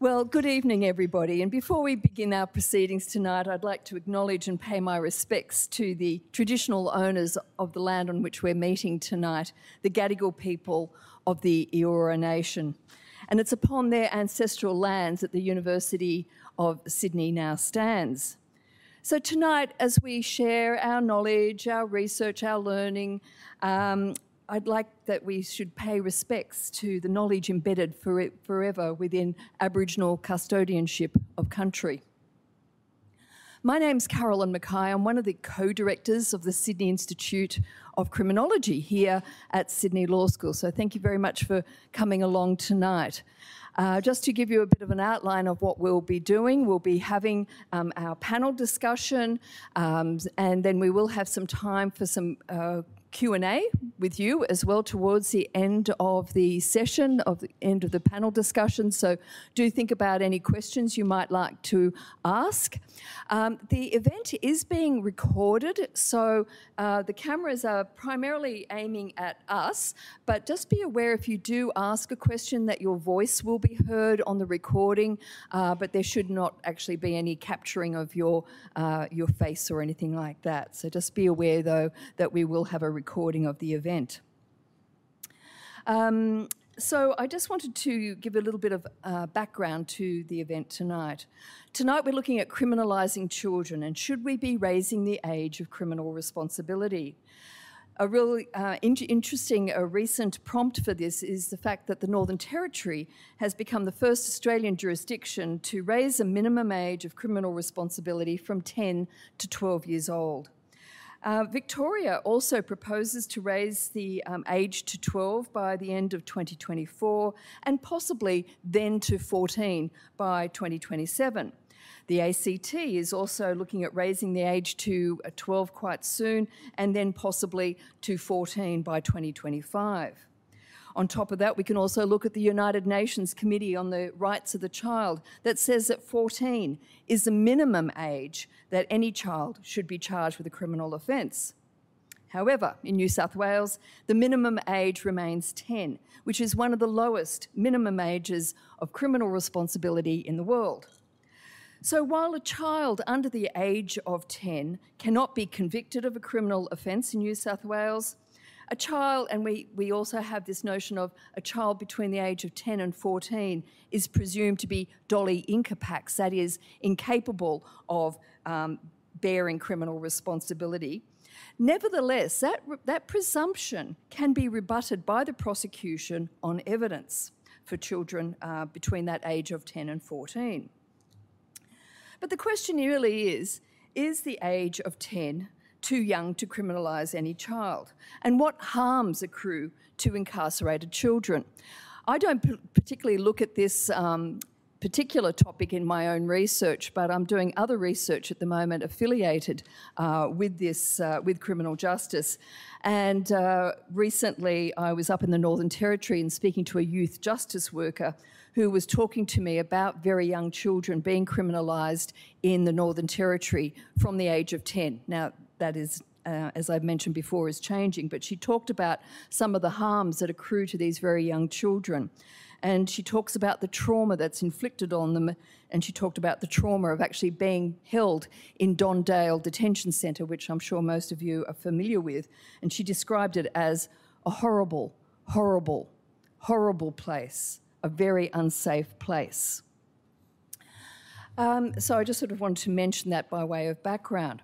Well, good evening, everybody. And before we begin our proceedings tonight, I'd like to acknowledge and pay my respects to the traditional owners of the land on which we're meeting tonight, the Gadigal people of the Eora Nation. And it's upon their ancestral lands that the University of Sydney now stands. So, tonight, as we share our knowledge, our research, our learning, um, I'd like that we should pay respects to the knowledge embedded for forever within Aboriginal custodianship of country. My name's Carolyn Mackay. I'm one of the co directors of the Sydney Institute of Criminology here at Sydney Law School. So, thank you very much for coming along tonight. Uh, just to give you a bit of an outline of what we'll be doing, we'll be having um, our panel discussion, um, and then we will have some time for some uh, Q&A with you as well towards the end of the session, of the end of the panel discussion. So do think about any questions you might like to ask. Um, the event is being recorded, so uh, the cameras are primarily aiming at us, but just be aware if you do ask a question that your voice will be heard on the recording, uh, but there should not actually be any capturing of your, uh, your face or anything like that. So just be aware though that we will have a recording of the event. Um, so I just wanted to give a little bit of uh, background to the event tonight. Tonight we're looking at criminalising children and should we be raising the age of criminal responsibility? A really uh, in interesting uh, recent prompt for this is the fact that the Northern Territory has become the first Australian jurisdiction to raise a minimum age of criminal responsibility from 10 to 12 years old. Uh, Victoria also proposes to raise the um, age to 12 by the end of 2024 and possibly then to 14 by 2027. The ACT is also looking at raising the age to uh, 12 quite soon and then possibly to 14 by 2025. On top of that, we can also look at the United Nations Committee on the Rights of the Child that says that 14 is the minimum age that any child should be charged with a criminal offence. However, in New South Wales, the minimum age remains 10, which is one of the lowest minimum ages of criminal responsibility in the world. So while a child under the age of 10 cannot be convicted of a criminal offence in New South Wales, a child, and we, we also have this notion of a child between the age of 10 and 14 is presumed to be doli incapax, that is, incapable of um, bearing criminal responsibility. Nevertheless, that, that presumption can be rebutted by the prosecution on evidence for children uh, between that age of 10 and 14. But the question really is is the age of 10 too young to criminalise any child? And what harms accrue to incarcerated children? I don't particularly look at this um, particular topic in my own research, but I'm doing other research at the moment affiliated uh, with this, uh, with criminal justice. And uh, recently I was up in the Northern Territory and speaking to a youth justice worker who was talking to me about very young children being criminalised in the Northern Territory from the age of 10. Now, that is uh, as I've mentioned before, is changing, but she talked about some of the harms that accrue to these very young children. And she talks about the trauma that's inflicted on them, and she talked about the trauma of actually being held in Don Dale Detention Centre, which I'm sure most of you are familiar with. And she described it as a horrible, horrible, horrible place, a very unsafe place. Um, so I just sort of wanted to mention that by way of background.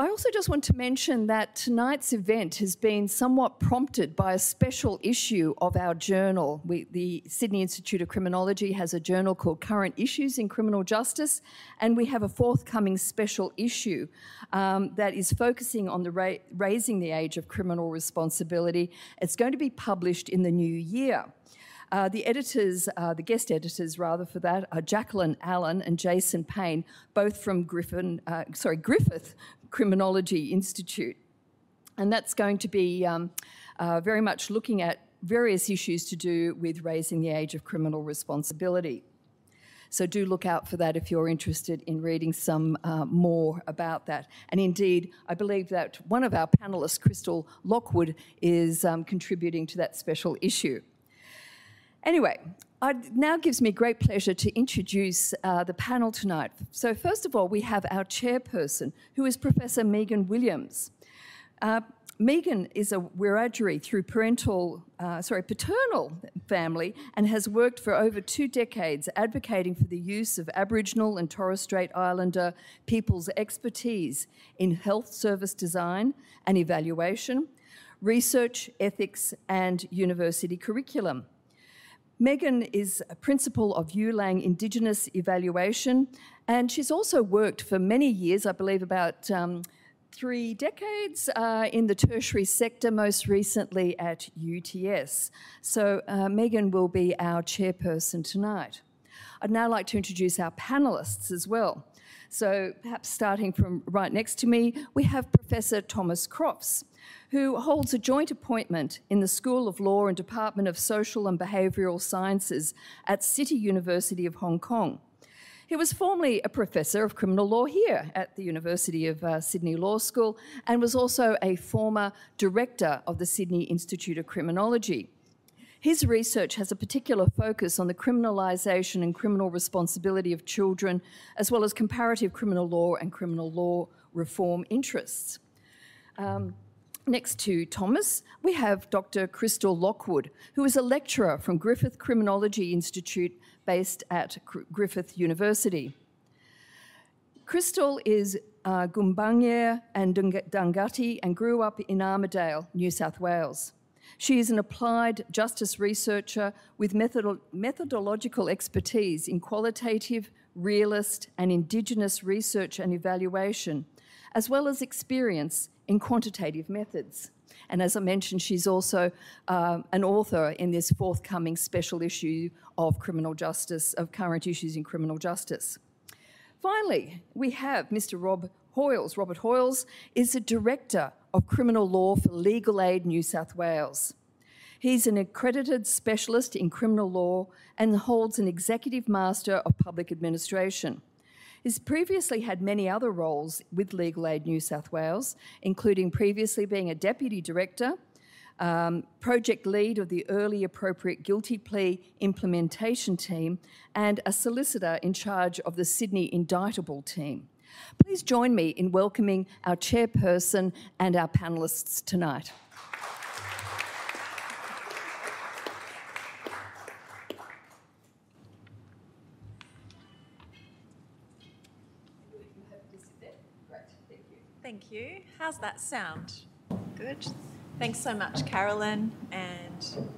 I also just want to mention that tonight's event has been somewhat prompted by a special issue of our journal. We, the Sydney Institute of Criminology has a journal called Current Issues in Criminal Justice, and we have a forthcoming special issue um, that is focusing on the ra raising the age of criminal responsibility. It's going to be published in the new year. Uh, the editors, uh, the guest editors rather for that, are Jacqueline Allen and Jason Payne, both from Griffin, uh, sorry, Griffith Criminology Institute. And that's going to be um, uh, very much looking at various issues to do with raising the age of criminal responsibility. So do look out for that if you're interested in reading some uh, more about that. And indeed, I believe that one of our panellists, Crystal Lockwood, is um, contributing to that special issue. Anyway, It now gives me great pleasure to introduce uh, the panel tonight. So, first of all, we have our chairperson, who is Professor Megan Williams. Uh, Megan is a Wiradjuri through parental, uh, sorry, paternal family and has worked for over two decades advocating for the use of Aboriginal and Torres Strait Islander people's expertise in health service design and evaluation, research, ethics, and university curriculum. Megan is a principal of Yulang Indigenous Evaluation, and she's also worked for many years, I believe about um, three decades uh, in the tertiary sector, most recently at UTS. So, uh, Megan will be our chairperson tonight. I'd now like to introduce our panelists as well. So, perhaps starting from right next to me, we have Professor Thomas Crofts, who holds a joint appointment in the School of Law and Department of Social and Behavioural Sciences at City University of Hong Kong. He was formerly a professor of criminal law here at the University of uh, Sydney Law School and was also a former director of the Sydney Institute of Criminology. His research has a particular focus on the criminalisation and criminal responsibility of children, as well as comparative criminal law and criminal law reform interests. Um, Next to Thomas, we have Dr. Crystal Lockwood, who is a lecturer from Griffith Criminology Institute based at Griffith University. Crystal is uh, Gumbaynggirr and Dunghutti and grew up in Armidale, New South Wales. She is an applied justice researcher with methodological expertise in qualitative, realist, and Indigenous research and evaluation, as well as experience in quantitative methods. And as I mentioned, she's also uh, an author in this forthcoming special issue of criminal justice, of current issues in criminal justice. Finally, we have Mr. Rob Hoyles. Robert Hoyles is the Director of Criminal Law for Legal Aid New South Wales. He's an accredited specialist in criminal law and holds an Executive Master of Public Administration. He's previously had many other roles with Legal Aid New South Wales, including previously being a Deputy Director, um, project lead of the Early Appropriate Guilty Plea Implementation Team, and a solicitor in charge of the Sydney Indictable Team. Please join me in welcoming our chairperson and our panellists tonight. Thank you. How's that sound? Good. Thanks so much, Carolyn. And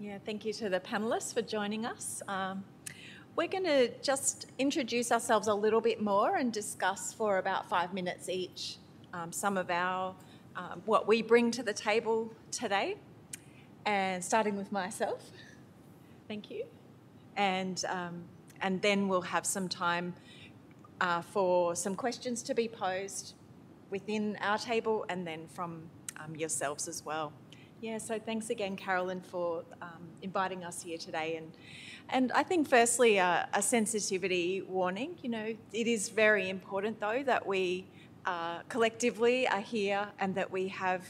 yeah, thank you to the panelists for joining us. Um, we're going to just introduce ourselves a little bit more and discuss for about five minutes each um, some of our um, what we bring to the table today. And starting with myself, thank you. And um, and then we'll have some time uh, for some questions to be posed within our table and then from um, yourselves as well. Yeah, so thanks again, Carolyn, for um, inviting us here today. And, and I think, firstly, uh, a sensitivity warning. You know, it is very important, though, that we uh, collectively are here and that we have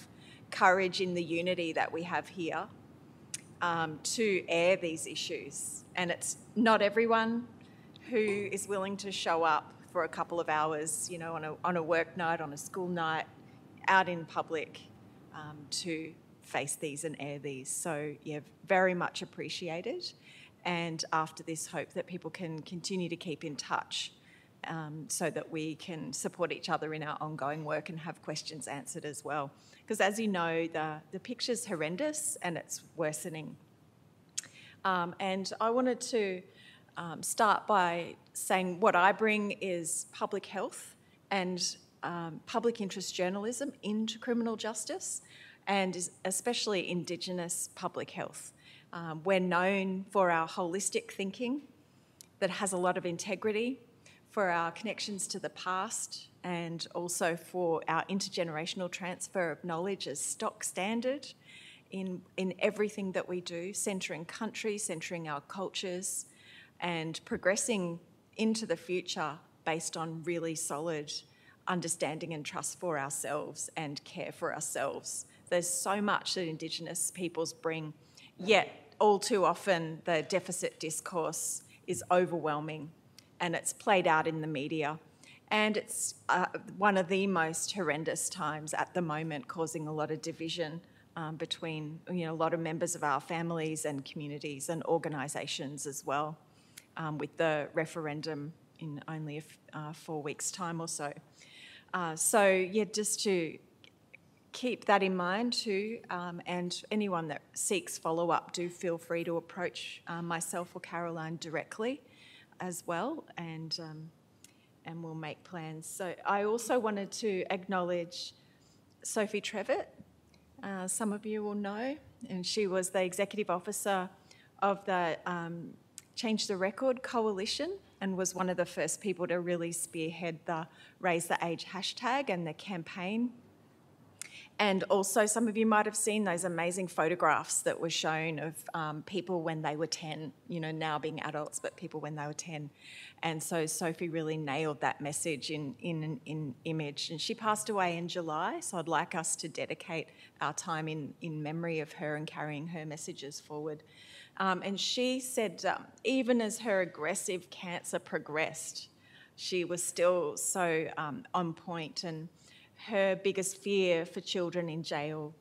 courage in the unity that we have here um, to air these issues. And it's not everyone who is willing to show up for a couple of hours, you know, on a, on a work night, on a school night, out in public um, to face these and air these. So, yeah, very much appreciated. And after this, hope that people can continue to keep in touch um, so that we can support each other in our ongoing work and have questions answered as well. Because as you know, the, the picture's horrendous and it's worsening. Um, and I wanted to um, start by saying what I bring is public health and um, public interest journalism into criminal justice, and especially Indigenous public health. Um, we're known for our holistic thinking that has a lot of integrity, for our connections to the past, and also for our intergenerational transfer of knowledge as stock standard in, in everything that we do, centering country, centering our cultures, and progressing into the future based on really solid understanding and trust for ourselves and care for ourselves. There's so much that Indigenous peoples bring, yet all too often the deficit discourse is overwhelming and it's played out in the media. And it's uh, one of the most horrendous times at the moment, causing a lot of division um, between you know, a lot of members of our families and communities and organisations as well, um, with the referendum in only uh, four weeks' time or so. Uh, so, yeah, just to keep that in mind too, um, and anyone that seeks follow up, do feel free to approach uh, myself or Carolyn directly as well, and um, and we'll make plans. So I also wanted to acknowledge Sophie Trevitt. Uh, some of you will know, and she was the executive officer of the um, Change the Record Coalition and was one of the first people to really spearhead the Raise the Age hashtag and the campaign and also, some of you might have seen those amazing photographs that were shown of um, people when they were 10, you know, now being adults, but people when they were 10. And so Sophie really nailed that message in, in, in image. And she passed away in July, so I'd like us to dedicate our time in, in memory of her and carrying her messages forward. Um, and she said, um, even as her aggressive cancer progressed, she was still so um, on point and her biggest fear for children in jail.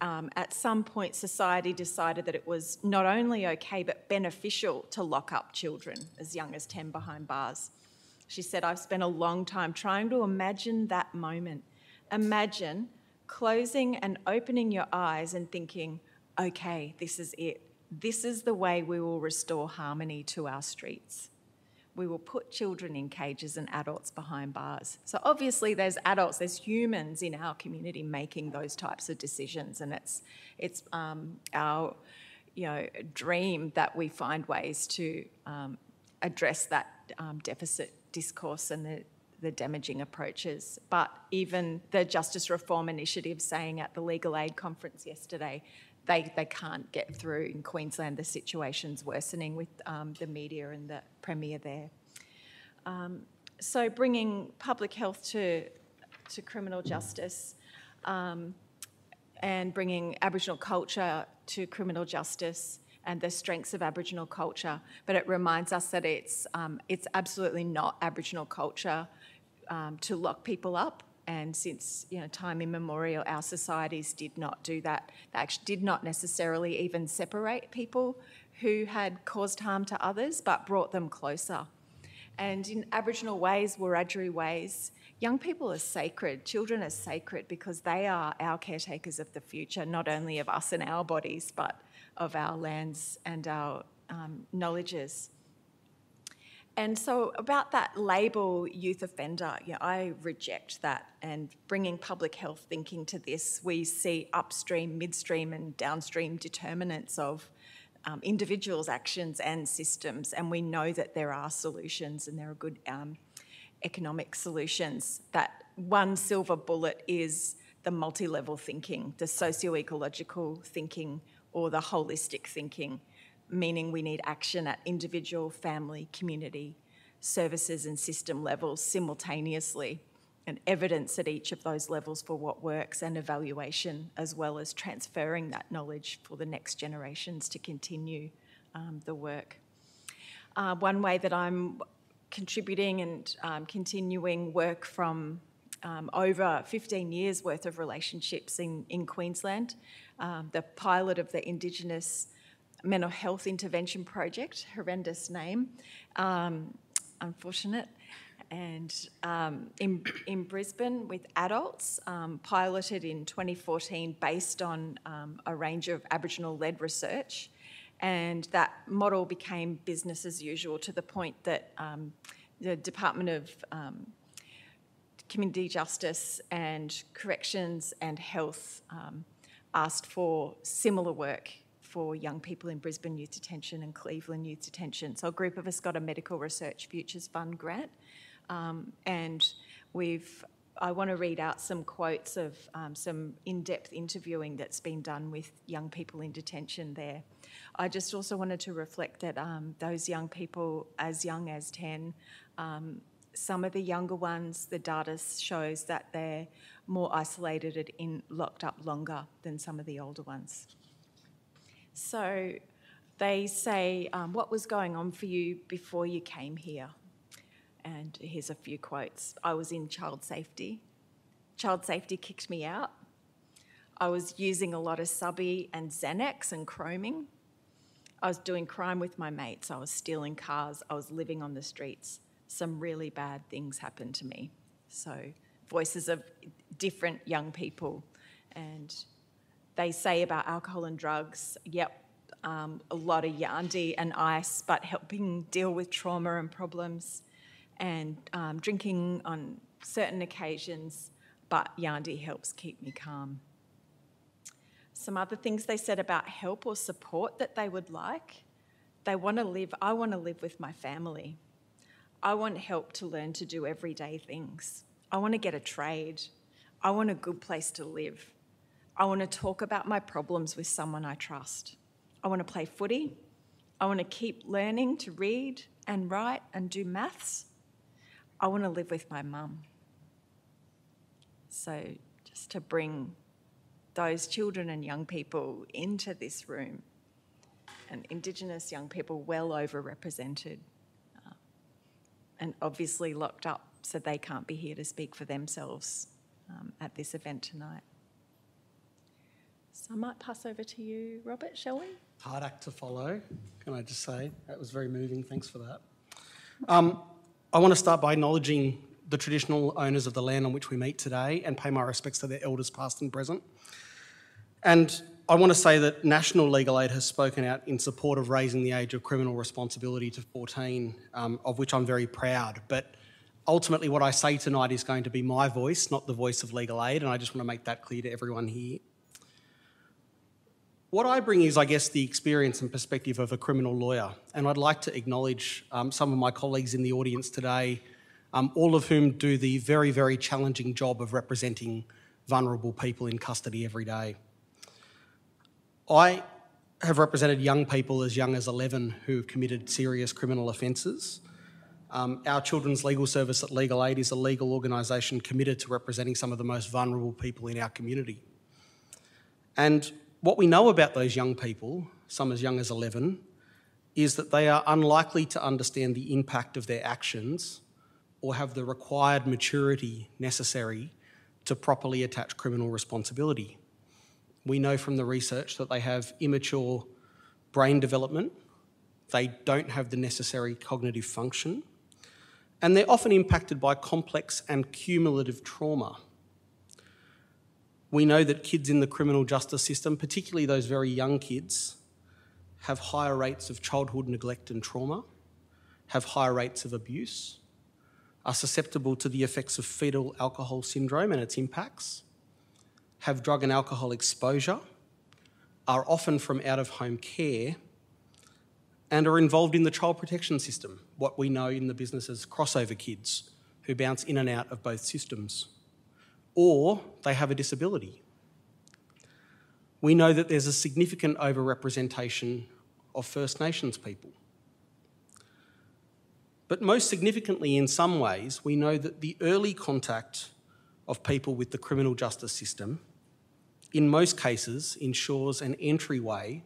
Um, at some point, society decided that it was not only okay but beneficial to lock up children as young as 10 behind bars. She said, I've spent a long time trying to imagine that moment. Imagine closing and opening your eyes and thinking, okay, this is it. This is the way we will restore harmony to our streets we will put children in cages and adults behind bars. So obviously there's adults, there's humans in our community making those types of decisions, and it's it's um, our you know dream that we find ways to um, address that um, deficit discourse and the the damaging approaches. But even the Justice Reform Initiative saying at the Legal Aid Conference yesterday they, they can't get through in Queensland. The situation's worsening with um, the media and the Premier there. Um, so bringing public health to, to criminal justice um, and bringing Aboriginal culture to criminal justice and the strengths of Aboriginal culture, but it reminds us that it's, um, it's absolutely not Aboriginal culture um, to lock people up and since you know time immemorial, our societies did not do that. They actually did not necessarily even separate people who had caused harm to others, but brought them closer. And in Aboriginal ways, Wiradjuri ways, young people are sacred. Children are sacred because they are our caretakers of the future, not only of us and our bodies, but of our lands and our um, knowledges. And so, about that label youth offender, yeah, I reject that. And bringing public health thinking to this, we see upstream, midstream, and downstream determinants of um, individuals' actions and systems. And we know that there are solutions and there are good um, economic solutions. That one silver bullet is the multi level thinking, the socio ecological thinking, or the holistic thinking meaning we need action at individual, family, community, services, and system levels simultaneously, and evidence at each of those levels for what works, and evaluation, as well as transferring that knowledge for the next generations to continue um, the work. Uh, one way that I'm contributing and um, continuing work from um, over 15 years worth of relationships in, in Queensland. Um, the pilot of the Indigenous mental health intervention project, horrendous name, um, unfortunate. And um, in, in Brisbane with adults, um, piloted in 2014 based on um, a range of Aboriginal led research. And that model became business as usual to the point that um, the Department of um, Community Justice and Corrections and Health asked for similar work for young people in Brisbane Youth Detention and Cleveland Youth Detention. So a group of us got a Medical Research Futures Fund grant, um, and we've. I want to read out some quotes of um, some in-depth interviewing that's been done with young people in detention there. I just also wanted to reflect that um, those young people, as young as 10, um, some of the younger ones, the data shows that they're more isolated and in, locked up longer than some of the older ones. So they say, um, What was going on for you before you came here? And here's a few quotes I was in child safety. Child safety kicked me out. I was using a lot of subby and Xanax and chroming. I was doing crime with my mates. I was stealing cars. I was living on the streets. Some really bad things happened to me. So, voices of different young people. And they say about alcohol and drugs, yep, um, a lot of Yandi and ice, but helping deal with trauma and problems, and um, drinking on certain occasions, but Yandi helps keep me calm. Some other things they said about help or support that they would like. They want to live, I want to live with my family. I want help to learn to do everyday things. I want to get a trade. I want a good place to live. I want to talk about my problems with someone I trust. I want to play footy. I want to keep learning to read and write and do maths. I want to live with my mum. So, just to bring those children and young people into this room, and Indigenous young people well overrepresented, uh, and obviously locked up so they can't be here to speak for themselves um, at this event tonight. So I might pass over to you, Robert, shall we? Hard act to follow, can I just say? That was very moving, thanks for that. Um, I want to start by acknowledging the traditional owners of the land on which we meet today and pay my respects to their elders past and present. And I want to say that National Legal Aid has spoken out in support of raising the age of criminal responsibility to 14, um, of which I'm very proud. But ultimately, what I say tonight is going to be my voice, not the voice of Legal Aid, and I just want to make that clear to everyone here. What I bring is, I guess, the experience and perspective of a criminal lawyer, and I'd like to acknowledge um, some of my colleagues in the audience today, um, all of whom do the very, very challenging job of representing vulnerable people in custody every day. I have represented young people as young as 11 who have committed serious criminal offences. Um, our Children's Legal Service at Legal Aid is a legal organisation committed to representing some of the most vulnerable people in our community. And what we know about those young people, some as young as 11, is that they are unlikely to understand the impact of their actions or have the required maturity necessary to properly attach criminal responsibility. We know from the research that they have immature brain development, they don't have the necessary cognitive function, and they're often impacted by complex and cumulative trauma we know that kids in the criminal justice system, particularly those very young kids, have higher rates of childhood neglect and trauma, have higher rates of abuse, are susceptible to the effects of fetal alcohol syndrome and its impacts, have drug and alcohol exposure, are often from out of home care, and are involved in the child protection system, what we know in the business as crossover kids who bounce in and out of both systems or they have a disability. We know that there's a significant overrepresentation of First Nations people. But most significantly, in some ways, we know that the early contact of people with the criminal justice system, in most cases, ensures an entryway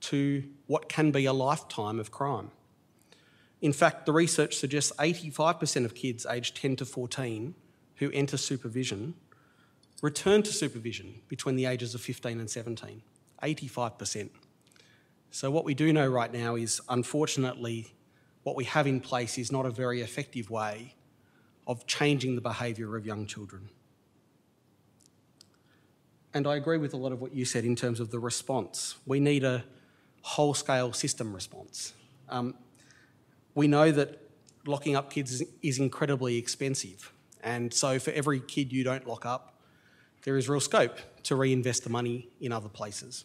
to what can be a lifetime of crime. In fact, the research suggests 85% of kids aged 10 to 14 who enter supervision return to supervision between the ages of 15 and 17, 85%. So, what we do know right now is unfortunately, what we have in place is not a very effective way of changing the behaviour of young children. And I agree with a lot of what you said in terms of the response. We need a whole scale system response. Um, we know that locking up kids is incredibly expensive. And so, for every kid you don't lock up, there is real scope to reinvest the money in other places.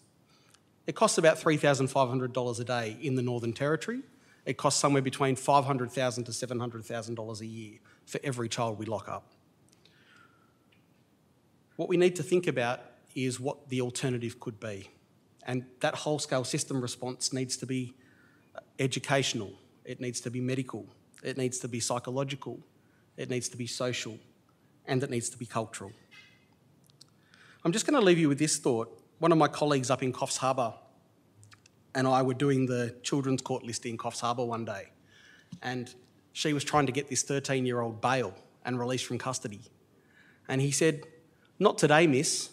It costs about $3,500 a day in the Northern Territory. It costs somewhere between $500,000 to $700,000 a year for every child we lock up. What we need to think about is what the alternative could be. And that whole scale system response needs to be educational, it needs to be medical, it needs to be psychological, it needs to be social, and it needs to be cultural. I'm just going to leave you with this thought. One of my colleagues up in Coffs Harbour and I were doing the children's court listing in Coffs Harbour one day, and she was trying to get this 13 year old bail and released from custody. And he said, Not today, miss.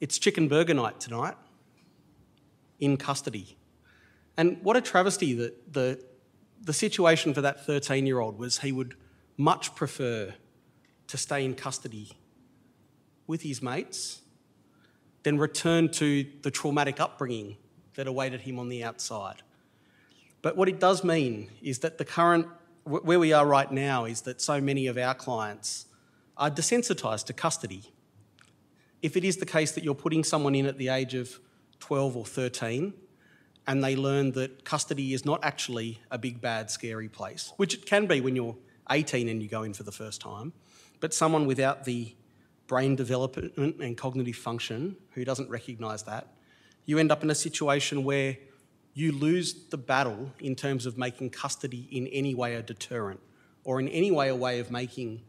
It's chicken burger night tonight in custody. And what a travesty that the, the situation for that 13 year old was he would much prefer to stay in custody with his mates than return to the traumatic upbringing that awaited him on the outside. But what it does mean is that the current, where we are right now, is that so many of our clients are desensitised to custody. If it is the case that you're putting someone in at the age of 12 or 13 and they learn that custody is not actually a big, bad, scary place, which it can be when you're 18 and you go in for the first time, but someone without the brain development and cognitive function who doesn't recognise that, you end up in a situation where you lose the battle in terms of making custody in any way a deterrent or in any way a way of making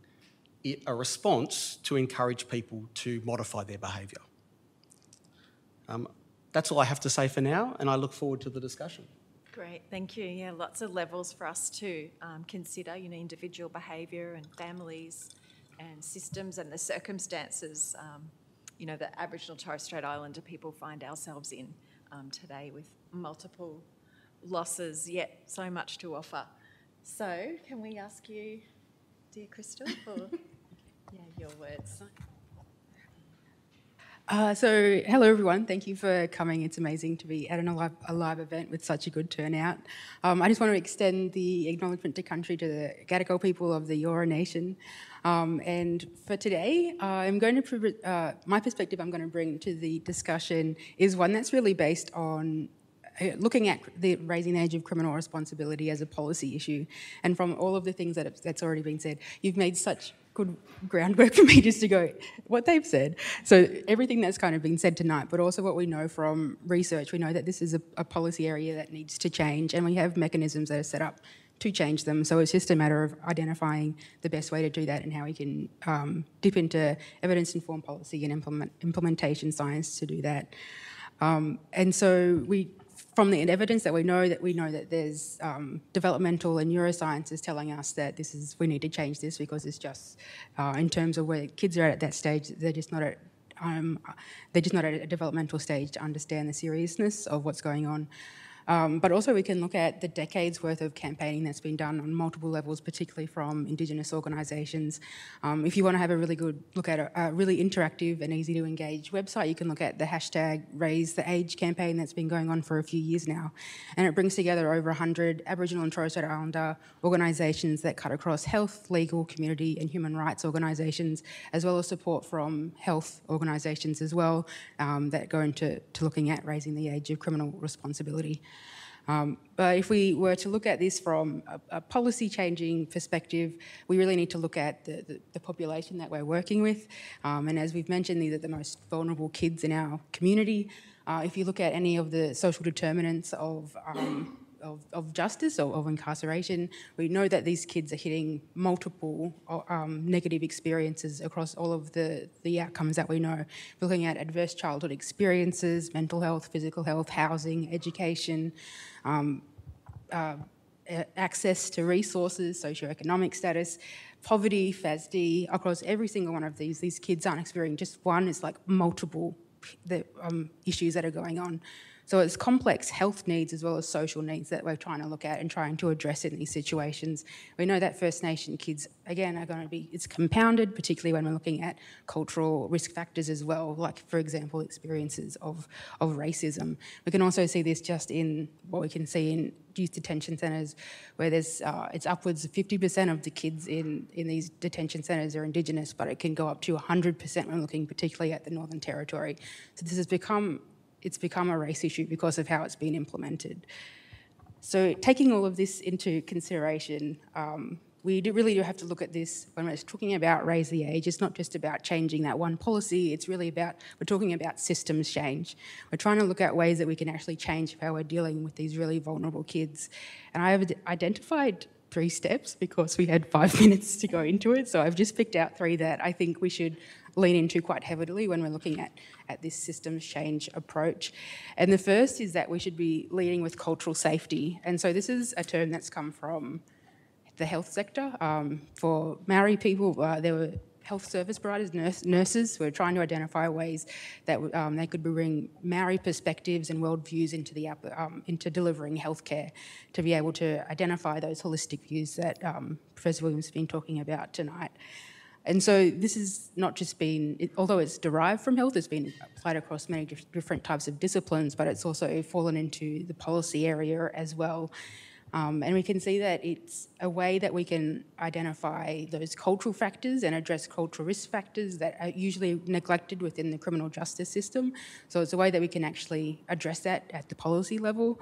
it a response to encourage people to modify their behaviour. Um, that's all I have to say for now, and I look forward to the discussion. Great, thank you. Yeah, lots of levels for us to um, consider, you know, individual behaviour and families and systems and the circumstances, um, you know, that Aboriginal Torres Strait Islander people find ourselves in um, today with multiple losses, yet so much to offer. So, can we ask you, dear Crystal, for yeah, your words? Uh, so, hello everyone. Thank you for coming. It's amazing to be at an, a, live, a live event with such a good turnout. Um, I just want to extend the acknowledgement to country to the Gadigal people of the Eora Nation. Um, and for today, uh, I'm going to, uh, my perspective I'm going to bring to the discussion is one that's really based on uh, looking at the raising the age of criminal responsibility as a policy issue. And from all of the things that that's already been said, you've made such good groundwork for me just to go what they've said. So everything that's kind of been said tonight, but also what we know from research, we know that this is a, a policy area that needs to change, and we have mechanisms that are set up to change them. So it's just a matter of identifying the best way to do that and how we can um, dip into evidence-informed policy and implement, implementation science to do that. Um, and so we from the evidence that we know that we know that there's um, developmental and neuroscience is telling us that this is we need to change this because it's just uh, in terms of where kids are at, at that stage they're just not at um, they're just not at a developmental stage to understand the seriousness of what's going on. Um, but also we can look at the decades worth of campaigning that's been done on multiple levels, particularly from Indigenous organisations. Um, if you want to have a really good look at a, a, really interactive and easy to engage website, you can look at the hashtag Raise the Age campaign that's been going on for a few years now. And it brings together over 100 Aboriginal and Torres Strait Islander organisations that cut across health, legal, community and human rights organisations, as well as support from health organisations as well um, that go into to looking at raising the age of criminal responsibility. Um, but if we were to look at this from a, a, policy changing perspective, we really need to look at the, the, the population that we're working with. Um, and as we've mentioned, these are the most vulnerable kids in our community. Uh, if you look at any of the social determinants of um, of, of justice or of incarceration. We know that these kids are hitting multiple um, negative experiences across all of the, the outcomes that we know. looking at adverse childhood experiences, mental health, physical health, housing, education, um, uh, access to resources, socioeconomic status, poverty, FASD, across every single one of these, these kids aren't experiencing just one, it's like multiple the, um, issues that are going on. So it's complex health needs as well as social needs that we're trying to look at and trying to address in these situations. We know that First Nation kids, again, are going to be, it's compounded, particularly when we're looking at cultural risk factors as well, like, for example, experiences of, of racism. We can also see this just in what we can see in youth detention centres, where there's uh, it's upwards of 50% of the kids in, in these detention centres are Indigenous, but it can go up to 100% when looking particularly at the Northern Territory. So this has become it's become a race issue because of how it's been implemented. So taking all of this into consideration, um, we do really do have to look at this when we're talking about raise the age. It's not just about changing that one policy. It's really about we're talking about systems change. We're trying to look at ways that we can actually change how we're dealing with these really vulnerable kids. And I have identified three steps because we had five minutes to go into it. So I've just picked out three that I think we should lean into quite heavily when we're looking at, at this systems change approach. And the first is that we should be leading with cultural safety. And so this is a term that's come from the health sector. Um, for Maori people, uh, there were health service providers, nurse, nurses, were trying to identify ways that um, they could bring Maori perspectives and worldviews into the um, into delivering healthcare, to be able to identify those holistic views that um, Professor Williams has been talking about tonight. And so this has not just been, it, although it's derived from health, it's been applied across many different types of disciplines, but it's also fallen into the policy area as well. Um, and we can see that it's a way that we can identify those cultural factors and address cultural risk factors that are usually neglected within the criminal justice system. So it's a way that we can actually address that at the policy level.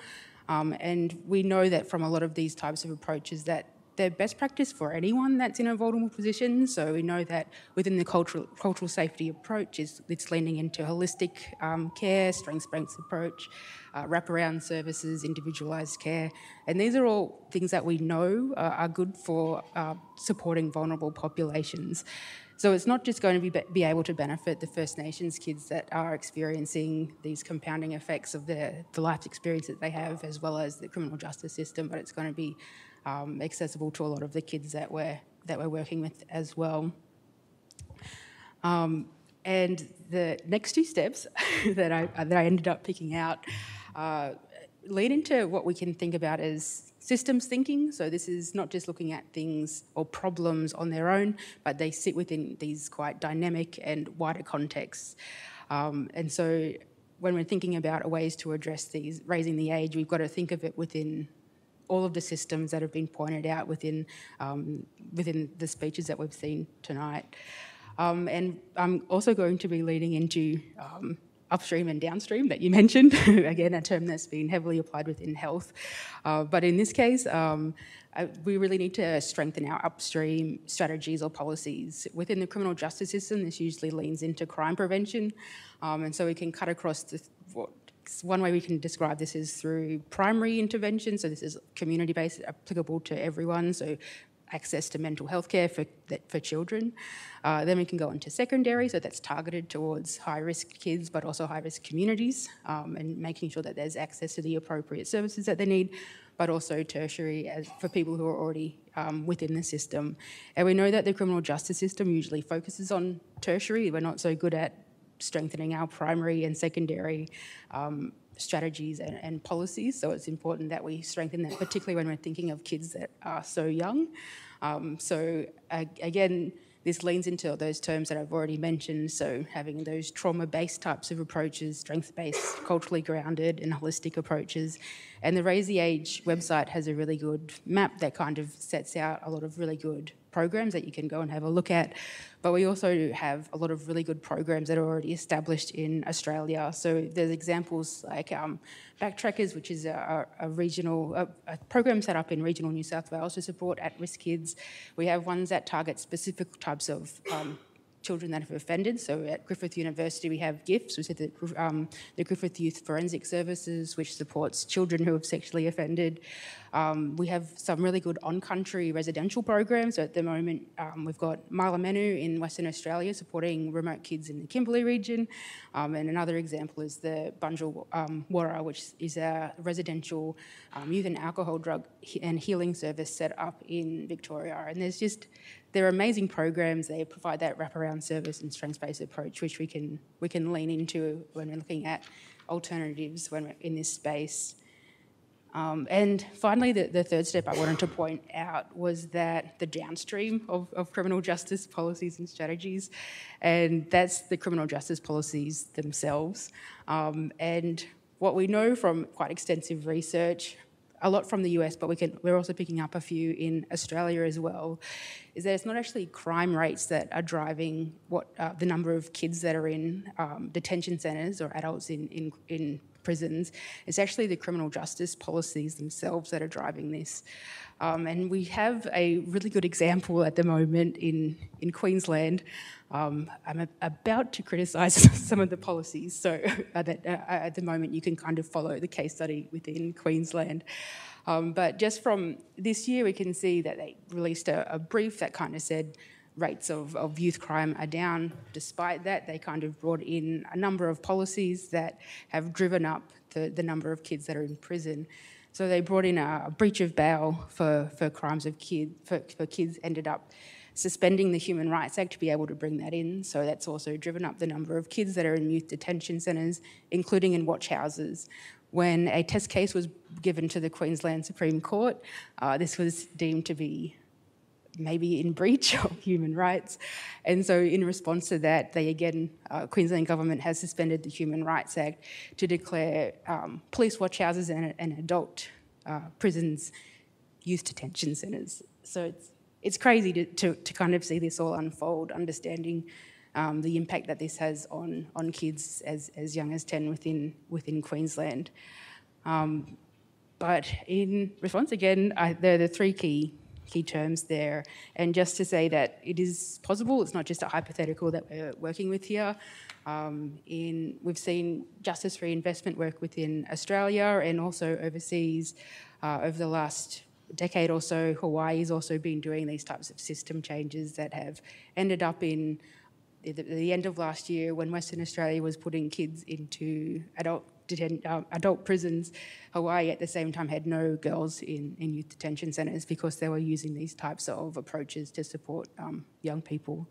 Um, and we know that from a lot of these types of approaches that they're best practice for anyone that's in a vulnerable position. So we know that within the cultural cultural safety approach, is it's leaning into holistic um, care, strengths-based approach, uh, wraparound services, individualised care, and these are all things that we know uh, are good for uh, supporting vulnerable populations. So it's not just going to be, be able to benefit the First Nations kids that are experiencing these compounding effects of the, the life experience that they have, as well as the criminal justice system, but it's going to be um, accessible to a lot of the kids that we're, that we're working with as well. Um, and the next two steps that, I, that I ended up picking out uh, lead into what we can think about as systems thinking. So this is not just looking at things or problems on their own, but they sit within these quite dynamic and wider contexts. Um, and so when we're thinking about ways to address these, raising the age, we've got to think of it within all of the systems that have been pointed out within, um, within the speeches that we've seen tonight. Um, and I'm also going to be leading into um, upstream and downstream that you mentioned. Again, a term that's been heavily applied within health. Uh, but in this case, um, I, we really need to strengthen our upstream strategies or policies. Within the criminal justice system, this usually leans into crime prevention. Um, and so we can cut across the, what one way we can describe this is through primary intervention. So this is community-based, applicable to everyone. So access to mental health care for, for children. Uh, then we can go into secondary, so that's targeted towards high-risk kids, but also high-risk communities, um, and making sure that there's access to the appropriate services that they need, but also tertiary as for people who are already um, within the system. And we know that the criminal justice system usually focuses on tertiary. We're not so good at strengthening our primary and secondary um, strategies and, and, policies. So it's important that we strengthen that, particularly when we're thinking of kids that are so young. Um, so again, this leans into those terms that I've already mentioned. So having those trauma-based types of approaches, strength-based, culturally grounded and holistic approaches. And the Raise the Age website has a really good map that kind of sets out a lot of really good programs that you can go and have a look at. But we also have a lot of really good programs that are already established in Australia. So there's examples like um, Backtrackers, which is a, a regional a, a, program set up in regional New South Wales to support at-risk kids. We have ones that target specific types of um, children that have offended. So at Griffith University, we have GIFS, which is the, um, the Griffith Youth Forensic Services, which supports children who have sexually offended. Um, we have some really good on-country residential programs. So at the moment, um, we've got Marlamanu in Western Australia supporting remote kids in the Kimberley region. Um, and another example is the Bunjil um, Wara, which is a residential um, youth and alcohol drug and healing service set up in Victoria. And there's just, they're amazing programs. They provide that wraparound service and strengths-based approach, which we can, we can lean into when we're looking at alternatives when we're in this space. Um, and finally, the, the, third step I wanted to point out was that the downstream of, of, criminal justice policies and strategies, and that's the criminal justice policies themselves. Um, and what we know from quite extensive research, a lot from the US, but we can, we're also picking up a few in Australia as well, is that it's not actually crime rates that are driving what uh, the number of kids that are in um, detention centres or adults in, in, in prisons. It's actually the criminal justice policies themselves that are driving this. Um, and we have a really good example at the moment in, in Queensland. Um, I'm a, about to criticise some of the policies, so uh, that, uh, at the moment you can kind of follow the case study within Queensland. Um, but just from this year, we can see that they released a, a brief that kind of said rates of, of youth crime are down. Despite that, they kind of brought in a number of policies that have driven up the, the number of kids that are in prison. So they brought in a, a breach of bail for, for crimes of kid, for, for kids, ended up suspending the Human Rights Act to be able to bring that in. So that's also driven up the number of kids that are in youth detention centres, including in watch houses. When a test case was given to the Queensland Supreme Court, uh, this was deemed to be maybe in breach of human rights. And so, in response to that, they again, uh, Queensland government has suspended the Human Rights Act to declare um, police watch houses and, and adult uh, prisons youth detention centres. So it's it's crazy to, to, to, kind of see this all unfold, understanding um, the impact that this has on on kids as, as young as 10 within within Queensland. Um, but in response, again, I, there are the three key key terms there. And just to say that it is possible, it's not just a hypothetical that we're working with here. Um, in, we've seen justice reinvestment work within Australia and also overseas uh, over the last decade or so. Hawaii has also been doing these types of system changes that have ended up in the, the end of last year when Western Australia was putting kids into adult deten- uh, adult prisons, Hawaii at the same time had no girls in, in youth detention centres because they were using these types of approaches to support um, young people.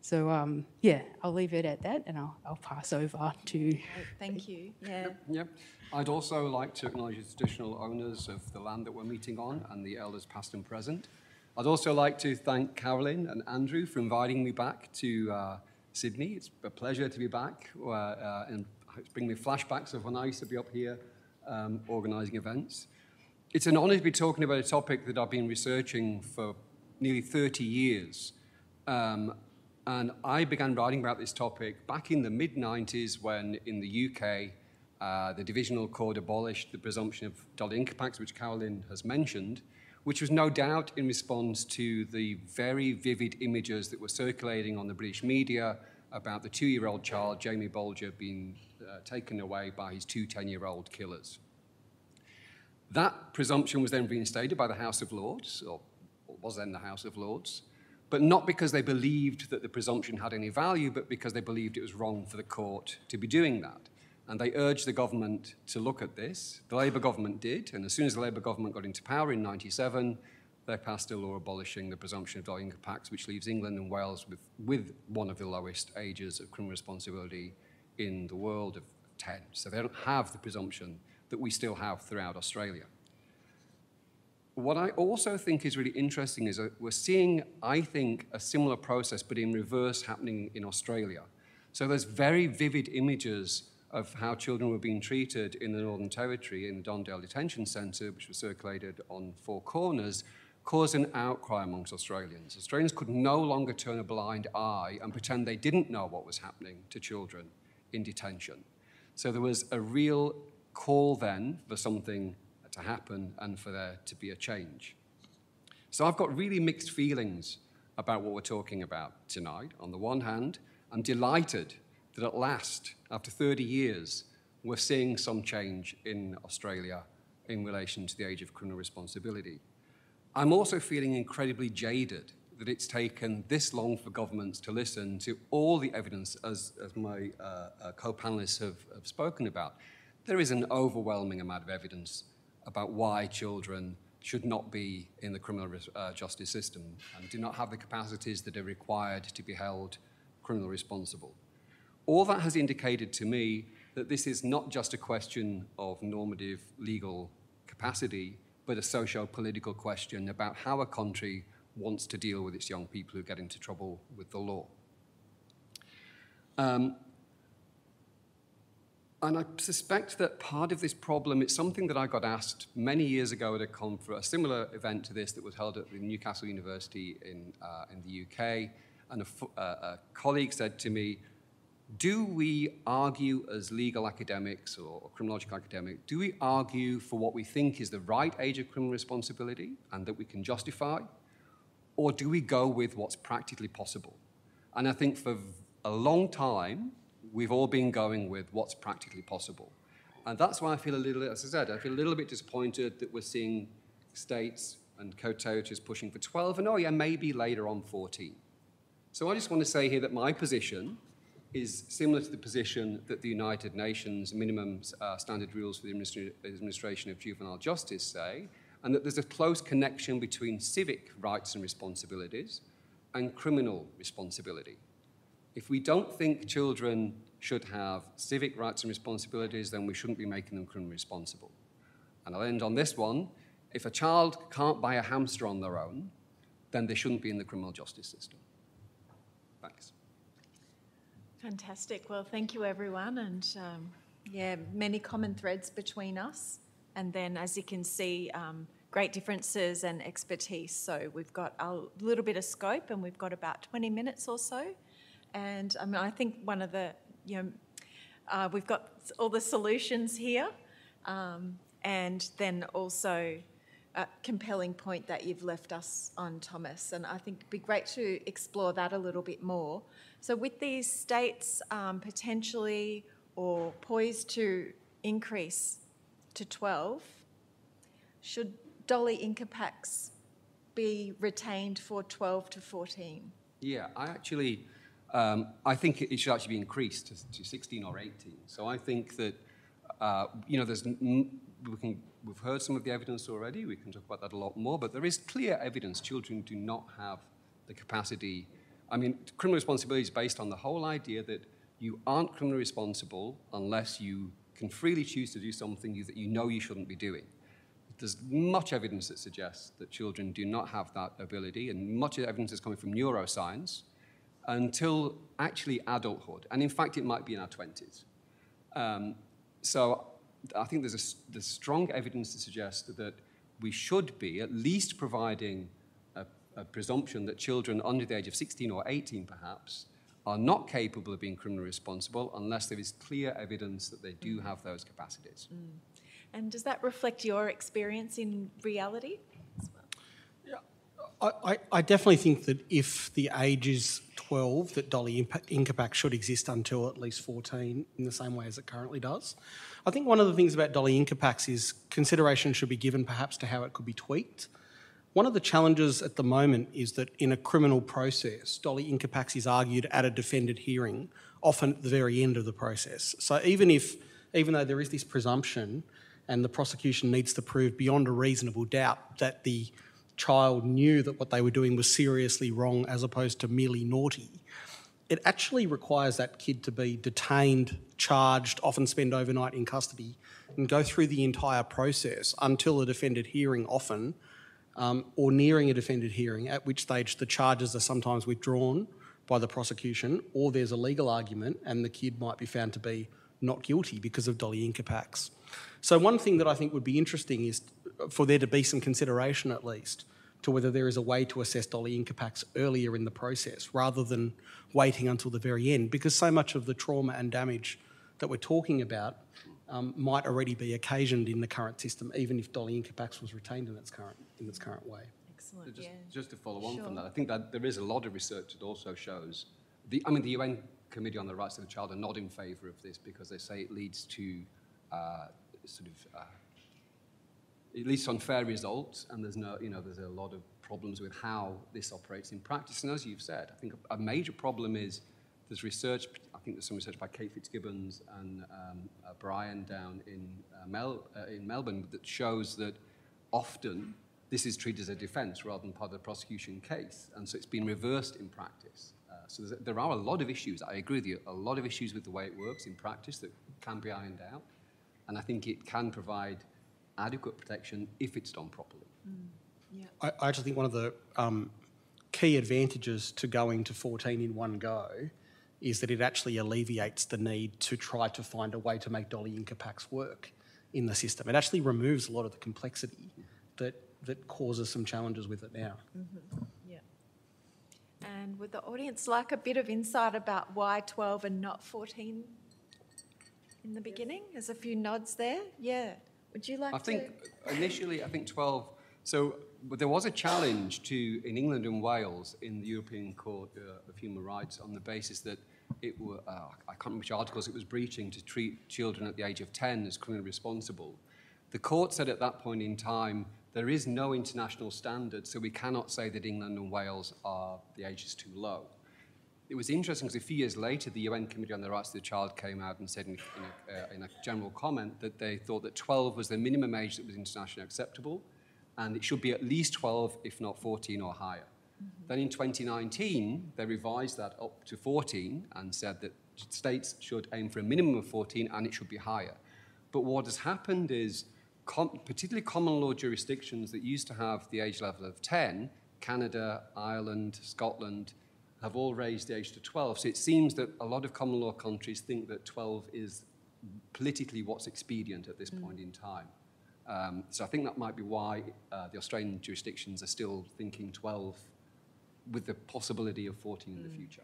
So um, yeah, I'll leave it at that, and I'll, I'll pass over to. Thank you. Yeah. Yep, yep. I'd also like to acknowledge the traditional owners of the land that we're meeting on and the elders past and present. I'd also like to thank Carolyn and Andrew for inviting me back to uh, Sydney. It's a pleasure to be back uh, uh, and it's bringing me flashbacks of when I used to be up here um, organising events. It's an honour to be talking about a topic that I've been researching for nearly 30 years. Um, and I began writing about this topic back in the mid 90s when, in the UK, uh, the Divisional Court abolished the presumption of doli incapax, which Carolyn has mentioned, which was no doubt in response to the very vivid images that were circulating on the British media about the two year old child, Jamie Bulger, being uh, taken away by his two 10 year old killers. That presumption was then reinstated by the House of Lords, or was then the House of Lords, but not because they believed that the presumption had any value, but because they believed it was wrong for the court to be doing that. And they urged the government to look at this. The Labour government did, and as soon as the Labour government got into power in 97, they passed a law abolishing the presumption of doli incapax, which leaves England and Wales with, with one of the lowest ages of criminal responsibility in the world of 10. So they don't have the presumption that we still have throughout Australia. What I also think is really interesting is that we're seeing, I think, a similar process, but in reverse happening in Australia. So there's very vivid images of how children were being treated in the Northern Territory in the Don Dale Detention Centre, which was circulated on Four Corners, caused an outcry amongst Australians. Australians could no longer turn a blind eye and pretend they didn't know what was happening to children in detention. So there was a real call then for something to happen and for there to be a change. So I've got really mixed feelings about what we're talking about tonight. On the one hand, I'm delighted that at last, after 30 years, we're seeing some change in Australia in relation to the age of criminal responsibility. I'm also feeling incredibly jaded that it's taken this long for governments to listen to all the evidence, as, as my uh, uh, co panelists have, have spoken about. There is an overwhelming amount of evidence about why children should not be in the criminal uh, justice system and do not have the capacities that are required to be held criminally responsible. All that has indicated to me that this is not just a question of normative legal capacity, but a socio political question about how a country wants to deal with its young people who get into trouble with the law. Um, and I suspect that part of this problem, it's something that I got asked many years ago at a conference, a similar event to this that was held at the Newcastle University in, uh, in the UK. And a, uh, a colleague said to me, do we argue as legal academics or criminological academic, do we argue for what we think is the right age of criminal responsibility and that we can justify? Or do we go with what's practically possible? And I think for a long time, we've all been going with what's practically possible. And that's why I feel a little, as I said, I feel a little bit disappointed that we're seeing states and co-territories pushing for 12 and oh yeah, maybe later on 14. So I just want to say here that my position is similar to the position that the United Nations minimum uh, standard rules for the administration of juvenile justice say, and that there's a close connection between civic rights and responsibilities and criminal responsibility. If we don't think children should have civic rights and responsibilities, then we shouldn't be making them criminally responsible. And I'll end on this one. If a child can't buy a hamster on their own, then they shouldn't be in the criminal justice system. Thanks. Fantastic. Well, thank you, everyone. And um, yeah, many common threads between us. And then, as you can see, um, great differences and expertise. So we've got a little bit of scope, and we've got about 20 minutes or so. And I mean, I think one of the, you know, uh, we've got all the solutions here, um, and then also a compelling point that you've left us on, Thomas. And I think it'd be great to explore that a little bit more. So, with these states um, potentially or poised to increase to 12, should doli incapax be retained for 12 to 14? Yeah, I actually, um, I think it should actually be increased to, to 16 or 18. So I think that, uh, you know, there's, we can, we've heard some of the evidence already. We can talk about that a lot more, but there is clear evidence children do not have the capacity I mean, criminal responsibility is based on the whole idea that you aren't criminally responsible unless you can freely choose to do something that you know you shouldn't be doing. There's much evidence that suggests that children do not have that ability, and much evidence is coming from neuroscience until actually adulthood. And in fact, it might be in our 20s. Um, so I think there's, a, there's strong evidence to suggest that we should be at least providing a presumption that children under the age of 16 or 18, perhaps, are not capable of being criminally responsible unless there is clear evidence that they do have those capacities. Mm. And does that reflect your experience in reality? Yeah, I, I, definitely think that if the age is 12, that doli incapax should exist until at least 14 in the same way as it currently does. I think one of the things about doli incapax is consideration should be given perhaps to how it could be tweaked. One of the challenges at the moment is that in a criminal process, doli incapax is argued at a defended hearing, often at the very end of the process. So even if, even though there is this presumption and the prosecution needs to prove beyond a reasonable doubt that the child knew that what they were doing was seriously wrong as opposed to merely naughty, it actually requires that kid to be detained, charged, often spend overnight in custody, and go through the entire process until a defended hearing often um, or nearing a defended hearing, at which stage the charges are sometimes withdrawn by the prosecution, or there's a legal argument and the kid might be found to be not guilty because of doli incapax. So, one thing that I think would be interesting is for there to be some consideration at least to whether there is a way to assess doli incapax earlier in the process rather than waiting until the very end, because so much of the trauma and damage that we're talking about um, might already be occasioned in the current system, even if doli incapax was retained in its current in its current way. Excellent. Just, yeah. just to follow on sure. from that, I think that there is a lot of research that also shows the. I mean, the UN Committee on the Rights of the Child are not in favour of this because they say it leads to uh, sort of. Uh, it leads to unfair results, and there's no, you know, there's a lot of problems with how this operates in practice. And as you've said, I think a, a major problem is there's research, I think there's some research by Kate Fitzgibbons and um, uh, Brian down in, uh, Mel, uh, in Melbourne that shows that often this is treated as a defense rather than part of the prosecution case. And so it's been reversed in practice. Uh, so there are a lot of issues, I agree with you, a lot of issues with the way it works in practice that can be ironed out. And I think it can provide adequate protection if it's done properly. Mm, yeah. I, I actually think one of the um, key advantages to going to 14 in one go is that it actually alleviates the need to try to find a way to make doli incapax work in the system. It actually removes a lot of the complexity that, that causes some challenges with it now. Mm-hmm. Yeah. And would the audience like a bit of insight about why 12 and not 14 in the beginning? There's a few nods there. Yeah. Would you like I to? think initially, I think 12. So there was a challenge to in England and Wales in the European Court uh, of Human Rights on the basis that it were uh, I can't remember which articles it was breaching to treat children at the age of 10 as criminally responsible. The court said at that point in time there is no international standard, so we cannot say that England and Wales are the age is too low. It was interesting because a few years later, the UN Committee on the Rights of the Child came out and said in, in, a, uh, in a general comment that they thought that 12 was the minimum age that was internationally acceptable, and it should be at least 12, if not 14 or higher. Mm-hmm. Then in 2019, they revised that up to 14 and said that states should aim for a minimum of 14 and it should be higher. But what has happened is com- particularly common law jurisdictions that used to have the age level of 10, Canada, Ireland, Scotland, have all raised the age to 12. So it seems that a lot of common law countries think that 12 is politically what's expedient at this mm. point in time. Um, so I think that might be why uh, the Australian jurisdictions are still thinking 12 with the possibility of 14 mm. in the mm. future.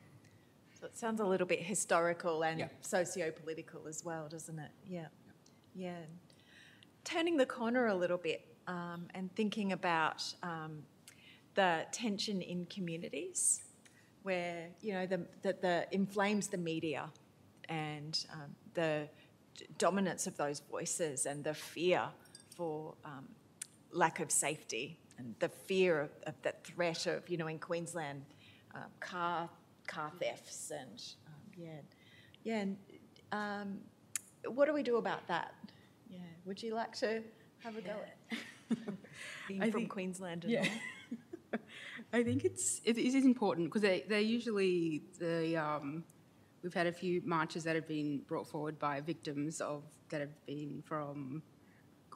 So it sounds a little bit historical and yeah. socio-political as well, doesn't it? Yeah. Yeah. yeah turning the corner a little bit um, and thinking about um, the tension in communities where, you know, the, that the inflames the media and um, the dominance of those voices and the fear for um, lack of safety and the fear of, of that threat of, you know, in Queensland, uh, car car thefts and um, yeah, yeah. And, um, what do we do about that? Yeah. Would you like to have a go at being I from think, Queensland and yeah. I think it's it is important because they they're usually the um, we've had a few marches that have been brought forward by victims of that have been from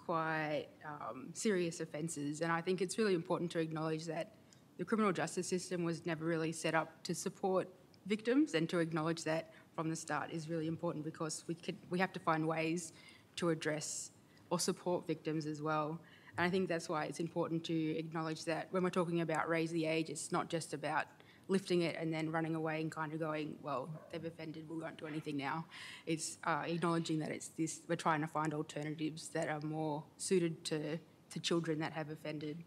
quite um, serious offences, and I think it's really important to acknowledge that the criminal justice system was never really set up to support victims, and to acknowledge that from the start is really important because we could we have to find ways to address or support victims as well. And I think that's why it's important to acknowledge that when we're talking about raise the age, it's not just about lifting it and then running away and kind of going, well, they've offended, we won't do anything now. It's uh, acknowledging that it's this, we're trying to find alternatives that are more suited to, to children that have offended.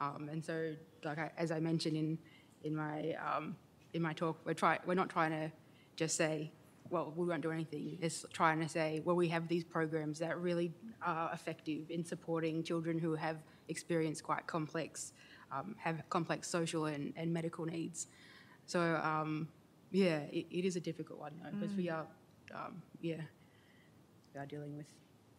Um, and so, like I, as I mentioned in, in, my, um, in my talk, we're, try, we're not trying to just say, well, we won't do anything. It's trying to say, well, we have these programs that really are effective in supporting children who have experienced quite complex, um, have complex social and, and medical needs. So, um, yeah, it, it is a difficult one though, because mm. we are, um, yeah, we are dealing with.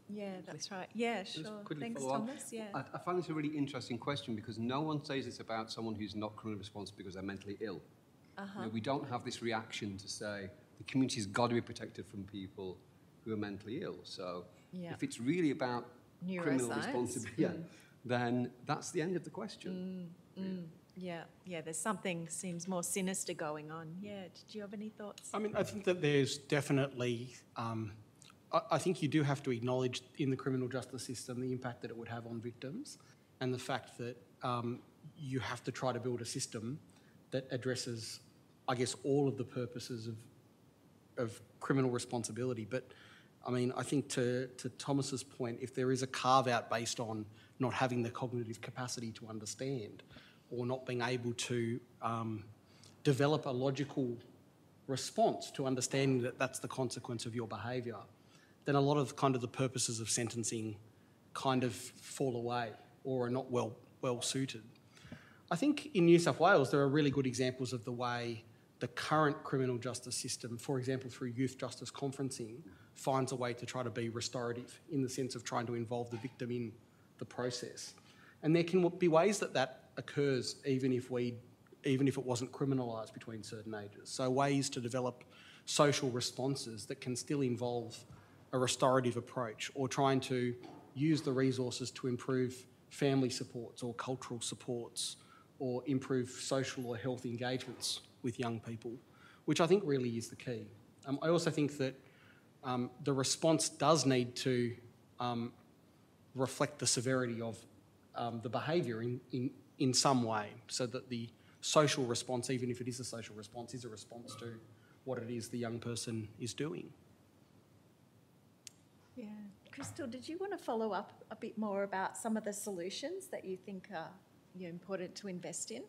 Yeah, that's right. Yeah, sure. Thanks, Thomas. Yeah. I, I find this a really interesting question because no one says it's about someone who's not criminally responsible because they're mentally ill. Uh-huh. You know, we don't have this reaction to say, the community's got to be protected from people who are mentally ill. So yeah. if it's really about criminal responsibility, mm. Then that's the end of the question. Mm, mm. Yeah, yeah, there's something seems more sinister going on. Yeah, did you have any thoughts? I mean, I think that there's definitely, um, I, I think you do have to acknowledge in the criminal justice system the impact that it would have on victims and the fact that um, you have to try to build a system that addresses, I guess, all of the purposes of of criminal responsibility. But I mean, I think to, to Thomas's point, if there is a carve out based on not having the cognitive capacity to understand or not being able to um, develop a logical response to understanding that that's the consequence of your behaviour, then a lot of kind of the purposes of sentencing kind of fall away or are not well well suited. I think in New South Wales there are really good examples of the way the current criminal justice system, for example, through youth justice conferencing, finds a way to try to be restorative in the sense of trying to involve the victim in the process. And there can be ways that that occurs even if we, even if it wasn't criminalised between certain ages. So ways to develop social responses that can still involve a restorative approach or trying to use the resources to improve family supports or cultural supports or improve social or health engagements with young people, which I think really is the key. Um, I also think that um, the response does need to um, reflect the severity of um, the behaviour in, in, in some way, so that the, social response, even if it is a social response, is a response to what it is the young person is doing. Yeah. Crystal, did you want to follow up a bit more about some of the solutions that you think are you know, important to invest in?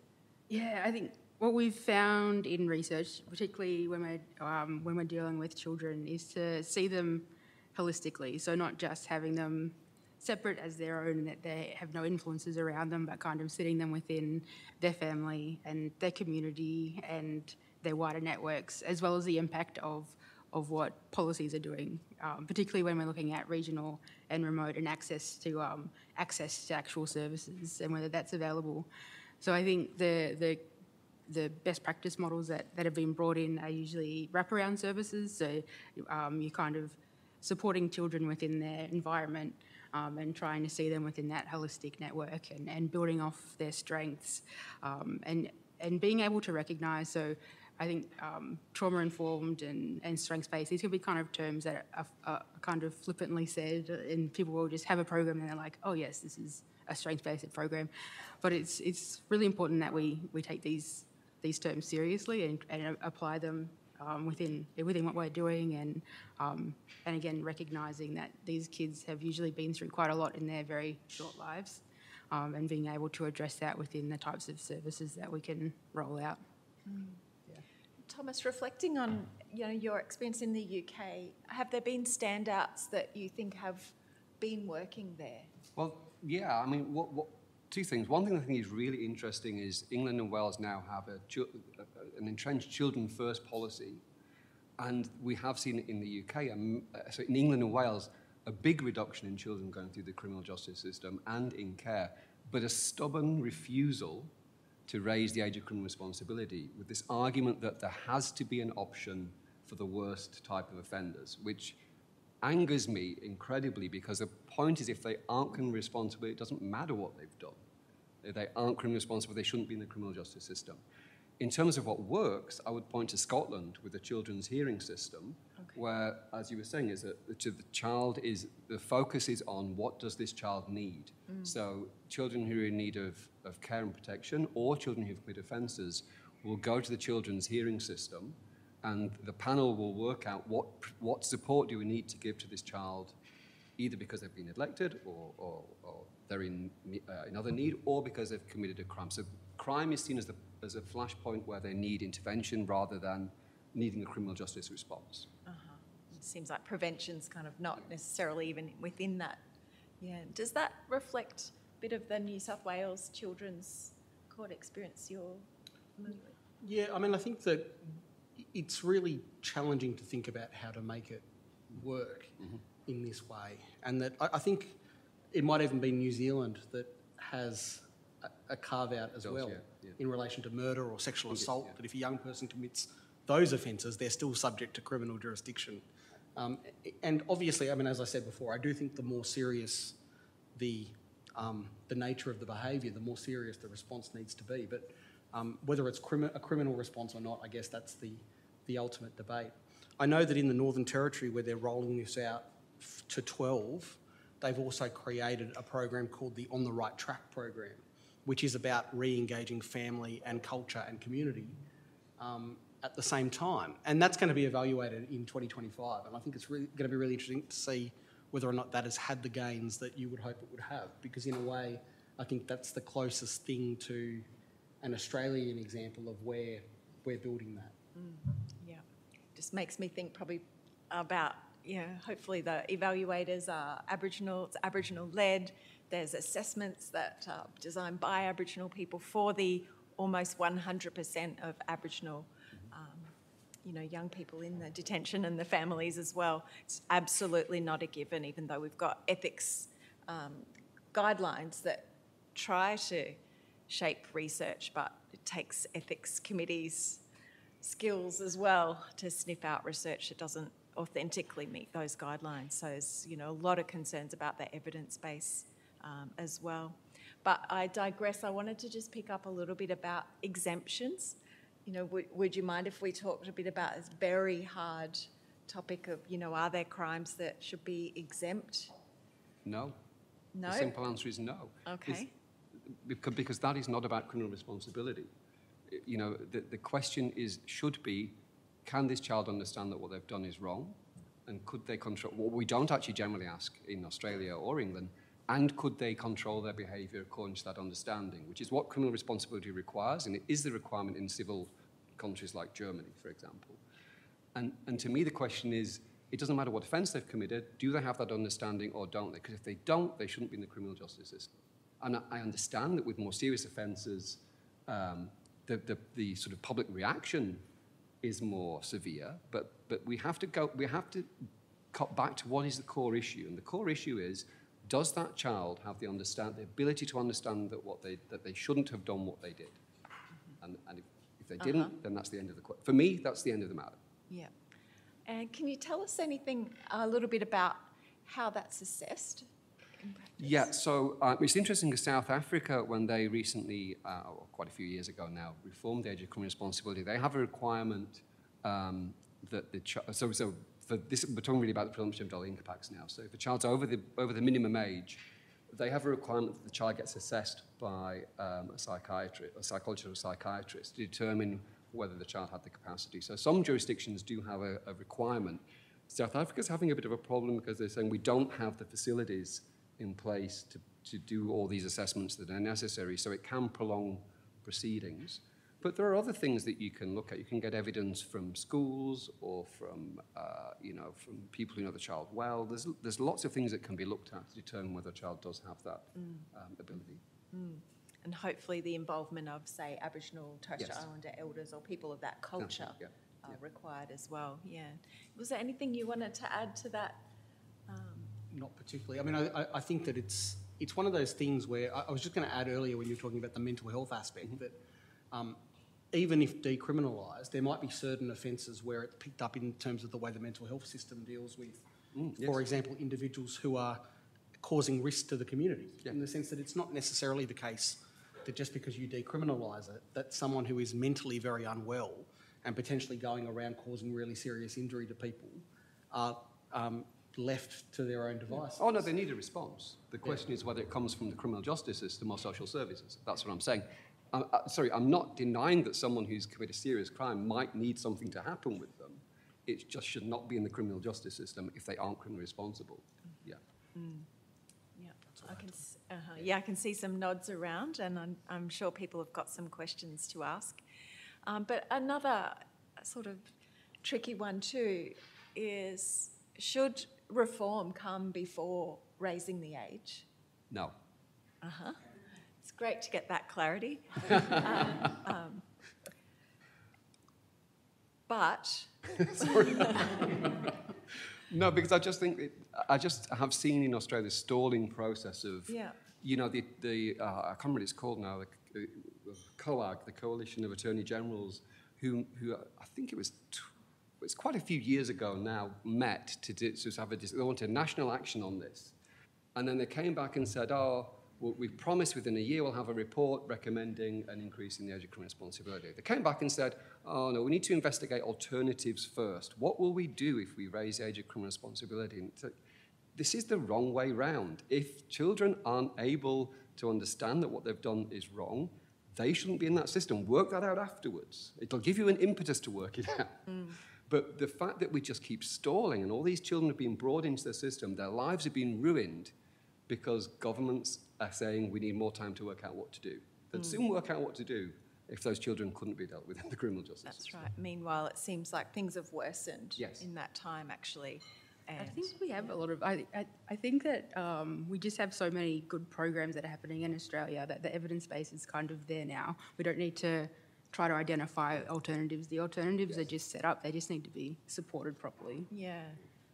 Yeah, I think what we've found in research, particularly when we're um, when we're dealing with children, is to see them holistically. So not just having them separate as their own and that they have no influences around them, but kind of sitting them within their family and their community and their wider networks, as well as the impact of of what policies are doing, um, particularly when we're looking at regional and remote and access to um, access to actual services and whether that's available. So I think the the the best practice models that, that have been brought in are usually wraparound services. So um, you're kind of supporting children within their environment um, and trying to see them within that holistic network and, and building off their strengths um, and and being able to recognise. So I think um, trauma informed and, and strengths based, these can be kind of terms that are, are, kind of flippantly said, and people will just have a program and they're like, oh, yes, this is a strengths based program. But it's, it's really important that we, we take these, these terms seriously and, and apply them um, within, within what we're doing, and, um, and again, recognising that these kids have usually been through quite a lot in their very short lives. Um, and being able to address that within the types of services that we can roll out. Mm. Thomas, reflecting on you know your experience in the UK, have there been standouts that you think have been working there? Well, yeah. I mean, what, what, two things. One thing I think is really interesting is England and Wales now have a, an entrenched children first policy, and we have seen in the UK. Um, so in England and Wales, a big reduction in children going through the criminal justice system and in care, but a stubborn refusal to raise the age of criminal responsibility with this argument that there has to be an option for the worst type of offenders, which angers me incredibly because the point is if they aren't criminally responsible, it doesn't matter what they've done. They aren't criminally responsible, they shouldn't be in the criminal justice system. In terms of what works, I would point to Scotland with the children's hearing system, okay. where, as you were saying, is that the child is the focus is on what does this child need. Mm. So children who are in need of, of care and protection, or children who've committed offences, will go to the children's hearing system, and the panel will work out what what support do we need to give to this child, either because they've been neglected or, or, or they're in uh, in other need, or because they've committed a crime. So crime is seen as the as a flashpoint where they need intervention rather than needing a criminal justice response. Uh-huh. It seems like prevention's kind of not necessarily even within that. Yeah. Does that reflect a bit of the New South Wales Children's Court experience you're familiar with? Yeah, I mean, I think that it's really challenging to think about how to make it work mm-hmm. in this way. And that I, I think it might even be New Zealand that has a, carve out as does, well yeah, yeah. in relation to murder or sexual assault. Yeah. That if a young person commits those offences, they're still subject to criminal jurisdiction. Um, and obviously, I mean, as I said before, I do think the more serious the um, the nature of the behaviour, the more serious the response needs to be. But um, whether it's crimi- a criminal response or not, I guess that's the the ultimate debate. I know that in the Northern Territory, where they're rolling this out f- to 12, they've also created a program called the On the Right Track program, which is about re engaging family and culture and community um, at the same time. And that's going to be evaluated in 2025. And I think it's really, going to be really interesting to see whether or not that has had the gains that you would hope it would have. Because, in a way, I think that's the closest thing to an Australian example of where we're building that. Mm, yeah. Just makes me think probably about, you know, hopefully the evaluators are Aboriginal, it's Aboriginal led there's assessments that are designed by Aboriginal people for the almost 100% of Aboriginal um, you know, young people in the detention and the families as well. It's absolutely not a given, even though we've got ethics um, guidelines that try to shape research, but it takes ethics committees' skills as well to sniff out research that doesn't authentically meet those guidelines. So there's, you know, a lot of concerns about the evidence base um, as well. But I digress. I wanted to just pick up a little bit about exemptions. You know, would, would you mind if we talked a bit about this very hard topic of, you know, are there crimes that should be exempt? No. No. The simple answer is no. Okay. It's, because that is not about criminal responsibility. you know, the, the question is, should be, can this child understand that what they've done is wrong? And could they control, what we don't actually generally ask in Australia or England, and could they control their behaviour according to that understanding, which is what criminal responsibility requires, and it is the requirement in civil countries like Germany, for example. And, and to me, the question is, it doesn't matter what offence they've committed, do they have that understanding or don't they? Because if they don't, they shouldn't be in the criminal justice system. And I, I understand that with more serious offences, um, the, the, the sort of public reaction is more severe, but, but we have to go, we have to cut back to what is the core issue. And the core issue is, does that child have the understand, the ability to understand that what they, that they shouldn't have done what they did? And, and if, if they didn't, Uh-huh. then that's the end of the, que- for me, that's the end of the matter. Yeah. And can you tell us anything a little bit about how that's assessed in practice? Yeah, so uh, it's interesting because South Africa, when they recently, uh, or quite a few years ago now, reformed the age of criminal responsibility, they have a requirement um, that the child, so, so for this, we're talking really about the presumption of adult incapacity now. So if a child's over the, over the minimum age, they have a requirement that the child gets assessed by um, a psychiatrist, a psychologist or a psychiatrist to determine whether the child had the capacity. So some jurisdictions do have a, a requirement. South Africa's having a bit of a problem because they're saying we don't have the facilities in place to, to do all these assessments that are necessary, so it can prolong proceedings. But there are other things that you can look at. You can get evidence from schools or from, uh, you know, from people who know the child well. There's, there's lots of things that can be looked at to determine whether a child does have that um, ability. And hopefully the involvement of, say, Aboriginal, Torres Strait Yes. Islander elders or people of that culture yeah, are required as well, yeah. Was there anything you wanted to add to that? Not particularly. I mean, I, I- think that it's it's one of those things where I, I was just going to add earlier when you were talking about the mental health aspect that um, even if decriminalised, there might be certain offences where it's picked up in terms of the way the mental health system deals with, for example, individuals who are causing risk to the community. In the sense that it's not necessarily the case that just because you decriminalise it, that someone who is mentally very unwell and potentially going around causing really serious injury to people are um, left to their own devices. Oh, no, they need a response. The question is whether it comes from the criminal justice system or social services. That's what I'm saying. I'm, uh, sorry, I'm not denying that someone who's committed a serious crime might need something to happen with them. It just should not be in the criminal justice system if they aren't criminally responsible. Yeah. Yeah, I can, uh-huh. yeah, I can see some nods around, and I'm, I'm sure people have got some questions to ask. Um, but another sort of tricky one too is should reform come before raising the age? No. Uh-huh. It's great to get that clarity. um, um, but No, because I just think it, I just have seen in Australia the stalling process of, Yeah. you know, the, the uh, I can't remember what it's called now, the, the COAG, the Coalition of Attorney Generals, who, who I think it was, it's quite a few years ago now, met to, do, to have a, they wanted national action on this. And then they came back and said, oh, we've promised within a year we'll have a report recommending an increase in the age of criminal responsibility. They came back and said, oh, no, we need to investigate alternatives first. What will we do if we raise the age of criminal responsibility? This is the wrong way round. If children aren't able to understand that what they've done is wrong, they shouldn't be in that system. Work that out afterwards. It'll give you an impetus to work it out. Mm. But the fact that we just keep stalling and all these children have been brought into the system, their lives have been ruined because governments are saying we need more time to work out what to do. They'd soon work out what to do if those children couldn't be dealt with in the criminal justice that's system. right. Meanwhile, it seems like things have worsened Yes. in that time, actually. And I think we have a lot of. I, I, I think that um, we just have so many good programs that are happening in Australia that the evidence base is kind of there now. We don't need to try to identify alternatives. The alternatives are just set up. They just need to be supported properly. Yeah.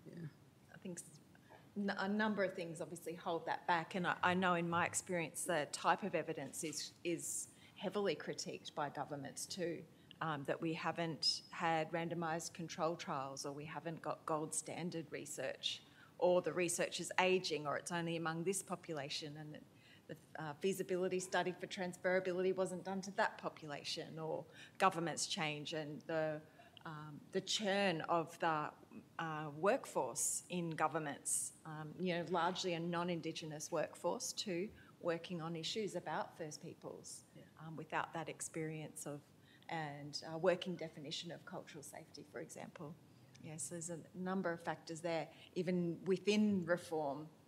Yeah. I think a number of things obviously hold that back, and I, I know in my experience the type of evidence is is heavily critiqued by governments too. Um, that we haven't had randomised control trials, or we haven't got gold standard research, or the research is ageing, or it's only among this population, and the uh, feasibility study for transferability wasn't done to that population, or governments change and the um, the churn of the uh, workforce in governments, um, you know, largely a non-Indigenous workforce too, working on issues about First Peoples um, without that experience of and uh, working definition of cultural safety, for example. Yes, there's a number of factors there, even within reform, Yeah.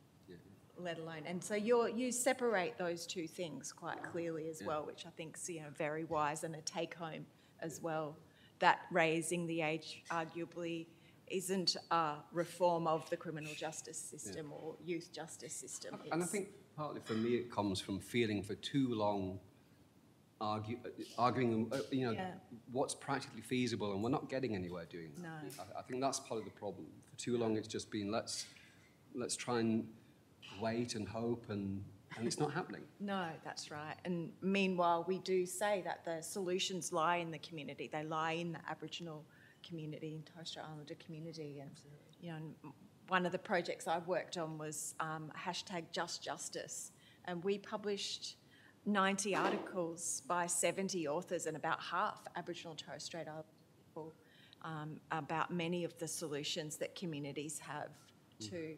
Let alone. And so you you separate those two things quite clearly as Yeah. well, which I think is you know very wise and a take home as well. That raising the age arguably isn't a reform of the criminal justice system or youth justice system. And I think partly for me it comes from feeling for too long argue, arguing, uh, you know, Yeah. what's practically feasible, and we're not getting anywhere doing that. No. I, I think that's part of the problem. For too long, it's just been let's let's try and wait and hope, and and it's not happening. No, that's right. And meanwhile, we do say that the solutions lie in the community. They lie in the Aboriginal community and Torres Strait Islander community. And you know, one of the projects I've worked on was um, hashtag Just Justice, and we published 90 articles by 70 authors and about half Aboriginal Torres Strait Islander people um, about many of the solutions that communities have to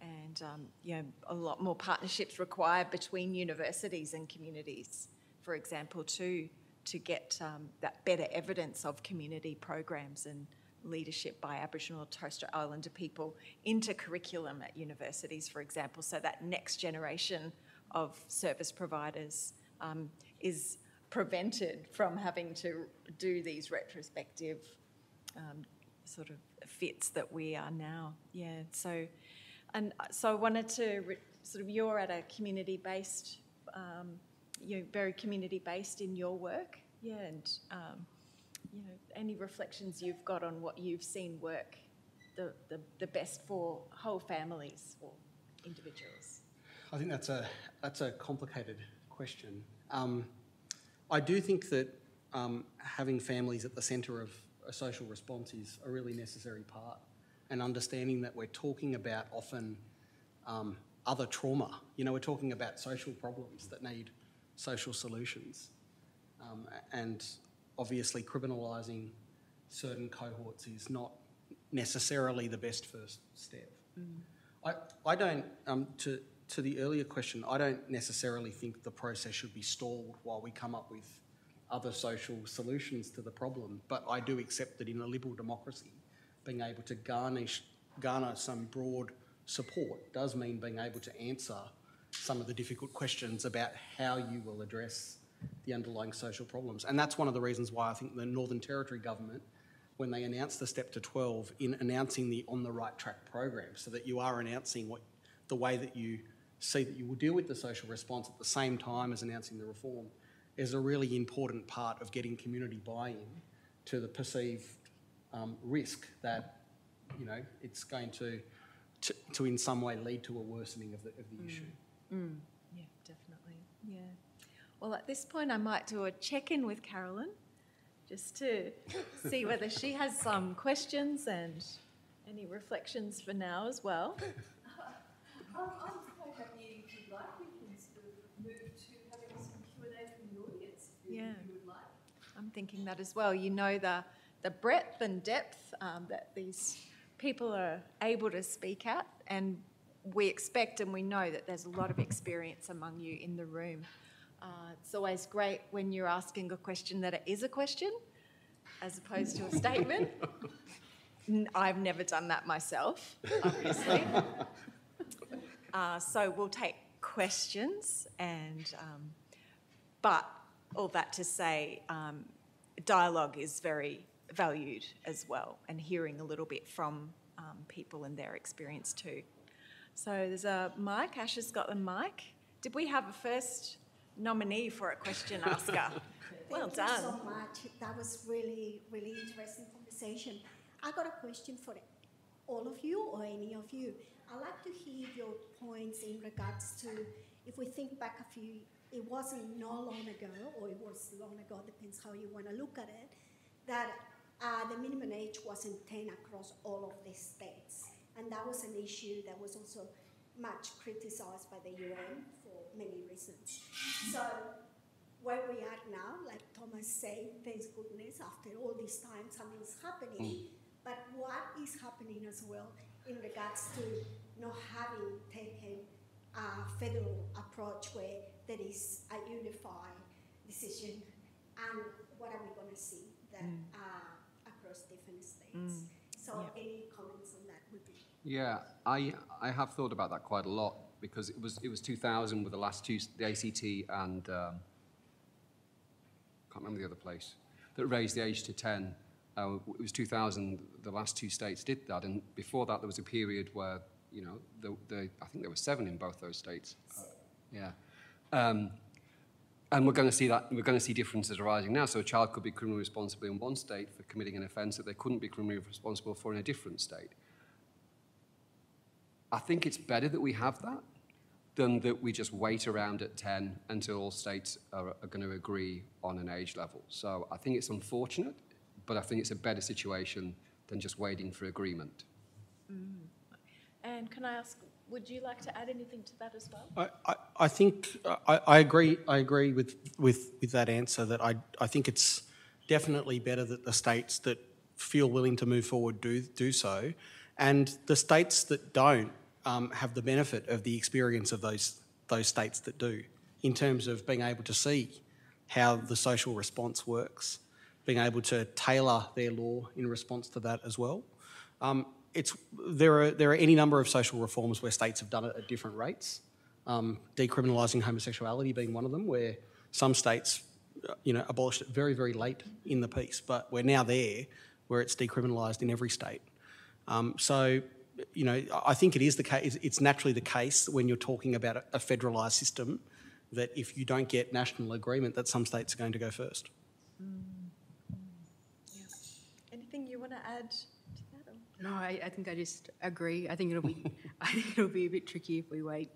and um, you know a lot more partnerships required between universities and communities, for example, too, to get um, that better evidence of community programs and leadership by Aboriginal and Torres Strait Islander people into curriculum at universities, for example, so that next generation of service providers um, is prevented from having to do these retrospective um, sort of fits that we are now. Yeah, so and so I wanted to re- sort of you're at a community-based, um, you're very community-based in your work, yeah, and um, you know any reflections you've got on what you've seen work the, the, the best for whole families or individuals. I think that's a that's a complicated question. Um, I do think that um, having families at the centre of a social response is a really necessary part, and understanding that we're talking about often um, other trauma. You know, we're talking about social problems that need social solutions, um, and obviously criminalising certain cohorts is not necessarily the best first step. I, I don't, um, to, to the earlier question, I don't necessarily think the process should be stalled while we come up with other social solutions to the problem. But I do accept that in a liberal democracy, being able to garnish, garner some broad support does mean being able to answer some of the difficult questions about how you will address the underlying social problems. And that's one of the reasons why I think the Northern Territory government when they announced the step to 12 in announcing the on the right track program so that you are announcing what the way that you see that you will deal with the social response at the same time as announcing the reform is a really important part of getting community buy-in to the perceived um, risk that you know it's going to, to to in some way lead to a worsening of the, of the issue. Yeah, definitely. Yeah. Well, at this point, I might do a check in with Carolyn just to see whether she has some questions and any reflections for now as well. Um, I'm quite if you'd like, we can sort of move to having some Q&A from the audience Yeah. like. I'm thinking that as well. You know the the breadth and depth um, that these people are able to speak at, and we expect and we know that there's a lot of experience among you in the room. Uh, it's always great when you're asking a question that it is a question, as opposed to a statement. I've never done that myself, obviously. Uh, so we'll take questions, and um, but all that to say, um, dialogue is very valued as well, and hearing a little bit from um, people and their experience too. So there's a mic. Ash has got the mic. Did we have a first nominee for a question asker? well Thank done. you so much. That was really, really interesting conversation. I got a question for all of you or any of you. I'd like to hear your points in regards to if we think back a few, it wasn't not long ago, or it was long ago, depends how you want to look at it, that uh, the minimum age wasn't 10 across all of the states. And that was an issue that was also much criticized by the UN for many reasons. So where we are now, like Thomas said, thanks goodness, after all this time, something's happening. But what is happening as well in regards to not having taken a federal approach where there is a unified decision? And what are we going to see that uh, across different states? So any comments on that would be Yeah, I, I have thought about that quite a lot because it was, it was 2000 with the last two, the ACT and, um, can't remember the other place, that raised the age to 10. Uh, it was 2000, the last two states did that. And before that, there was a period where, you know, the, the, I think there were seven in both those states. Yeah. Um, and we're going to see that, we're going to see differences arising now. So a child could be criminally responsible in one state for committing an offence that they couldn't be criminally responsible for in a different state. I think it's better that we have that than that we just wait around at 10 until all states are, are going to agree on an age level. So I think it's unfortunate, but I think it's a better situation than just waiting for agreement. Mm-hmm. And can I ask, would you like to add anything to that as well? I, I, I think I, I agree. I agree with, with, with that answer. That I, I think it's definitely better that the states that feel willing to move forward do do so, and the states that don't um, have the benefit of the experience of those those states that do, in terms of being able to see how the social response works, being able to tailor their law in response to that as well. Um, it's, there, are, there are any number of social reforms where states have done it at different rates. Um, decriminalising homosexuality being one of them, where some states, uh, you know, abolished it very, very late in the piece, but we're now there where it's decriminalised in every state. Um, so, you know, I think it is the case. It's naturally the case when you're talking about a, a federalised system that if you don't get national agreement, that some states are going to go first. Anything you want to add to that? No, I, I think I just agree. I think it'll be, I think it'll be a bit tricky if we wait.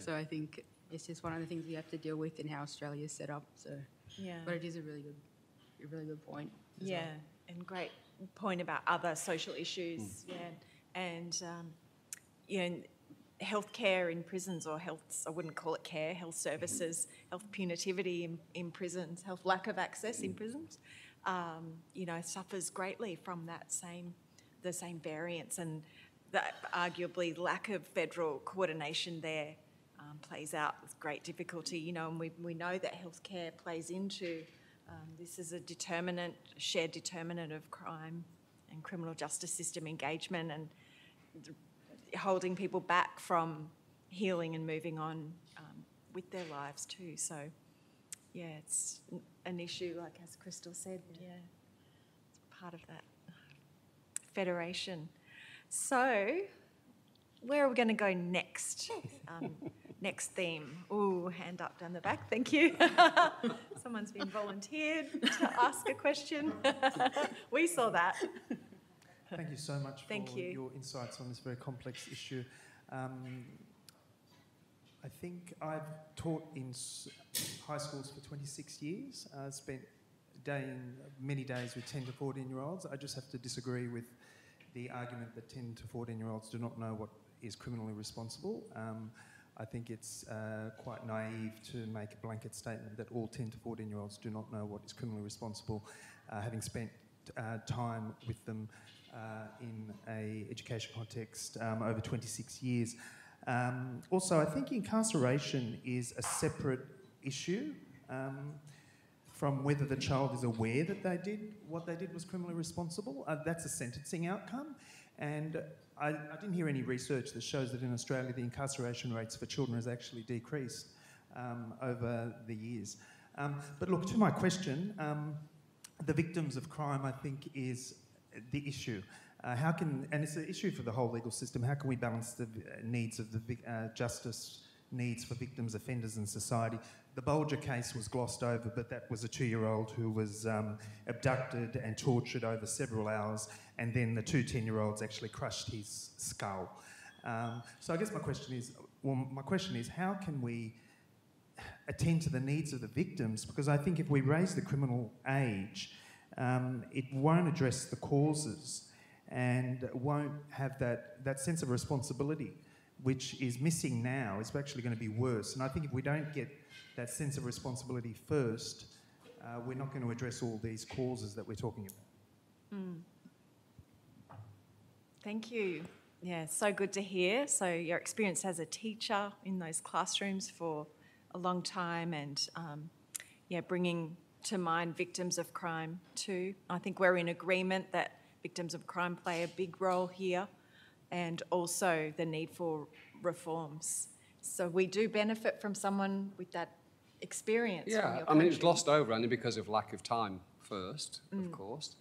So I think it's just one of the things we have to deal with in how Australia's set up. So, Yeah. but it is a really good, a really good point. as well. Yeah, and great point about other social issues. Yeah, and um, you know, healthcare in prisons or health, I wouldn't call it care, health services, health punitivity in, in prisons, health lack of access in prisons, um, you know, suffers greatly from that same, the same variance and that arguably lack of federal coordination there plays out with great difficulty, you know, and we, we know that healthcare plays into um, this is a determinant, shared determinant of crime and criminal justice system engagement and holding people back from healing and moving on um, with their lives too. So, yeah, it's an issue, like as Crystal said, yeah, it's part of that federation. So, where are we going to go next? Um, next theme. Ooh, hand up down the back. Thank you. Someone's been volunteered to ask a question. we saw that. Thank you so much Thank for you. your insights on this very complex issue. Um, I think I've taught in high schools for 26 years. I spent day in, many days with 10 to 14 year olds. I just have to disagree with the argument that 10 to 14 year olds do not know what is criminally responsible. Um, I think it's uh, quite naive to make a blanket statement that all 10 to 14 year olds do not know what is criminally responsible, uh, having spent uh, time with them uh, in a education context um, over 26 years. Um, also, I think incarceration is a separate issue um, from whether the child is aware that they did what they did was criminally responsible. Uh, that's a sentencing outcome, and I, I didn't hear any research that shows that in Australia the incarceration rates for children has actually decreased um, over the years. Um, but look, to my question, um, the victims of crime, I think, is the issue. Uh, how can, and it's an issue for the whole legal system, how can we balance the uh, needs of the uh, justice needs for victims, offenders, and society? The Bulger case was glossed over, but that was a two year old who was um, abducted and tortured over several hours, and then the two 10 year olds actually crushed his skull. Um, so I guess my question is well, my question is, how can we attend to the needs of the victims because I think if we raise the criminal age, um, it won't address the causes and won't have that, that sense of responsibility, which is missing now. It's actually going to be worse. And I think if we don't get that sense of responsibility first, uh, we're not going to address all these causes that we're talking about. Thank you. Yeah, so good to hear. So, your experience as a teacher in those classrooms for a long time and, um, yeah, bringing to mind victims of crime too. I think we're in agreement that victims of crime play a big role here and also the need for reforms. So we do benefit from someone with that experience Yeah, I mean, it's glossed over only because of lack of time first, of course.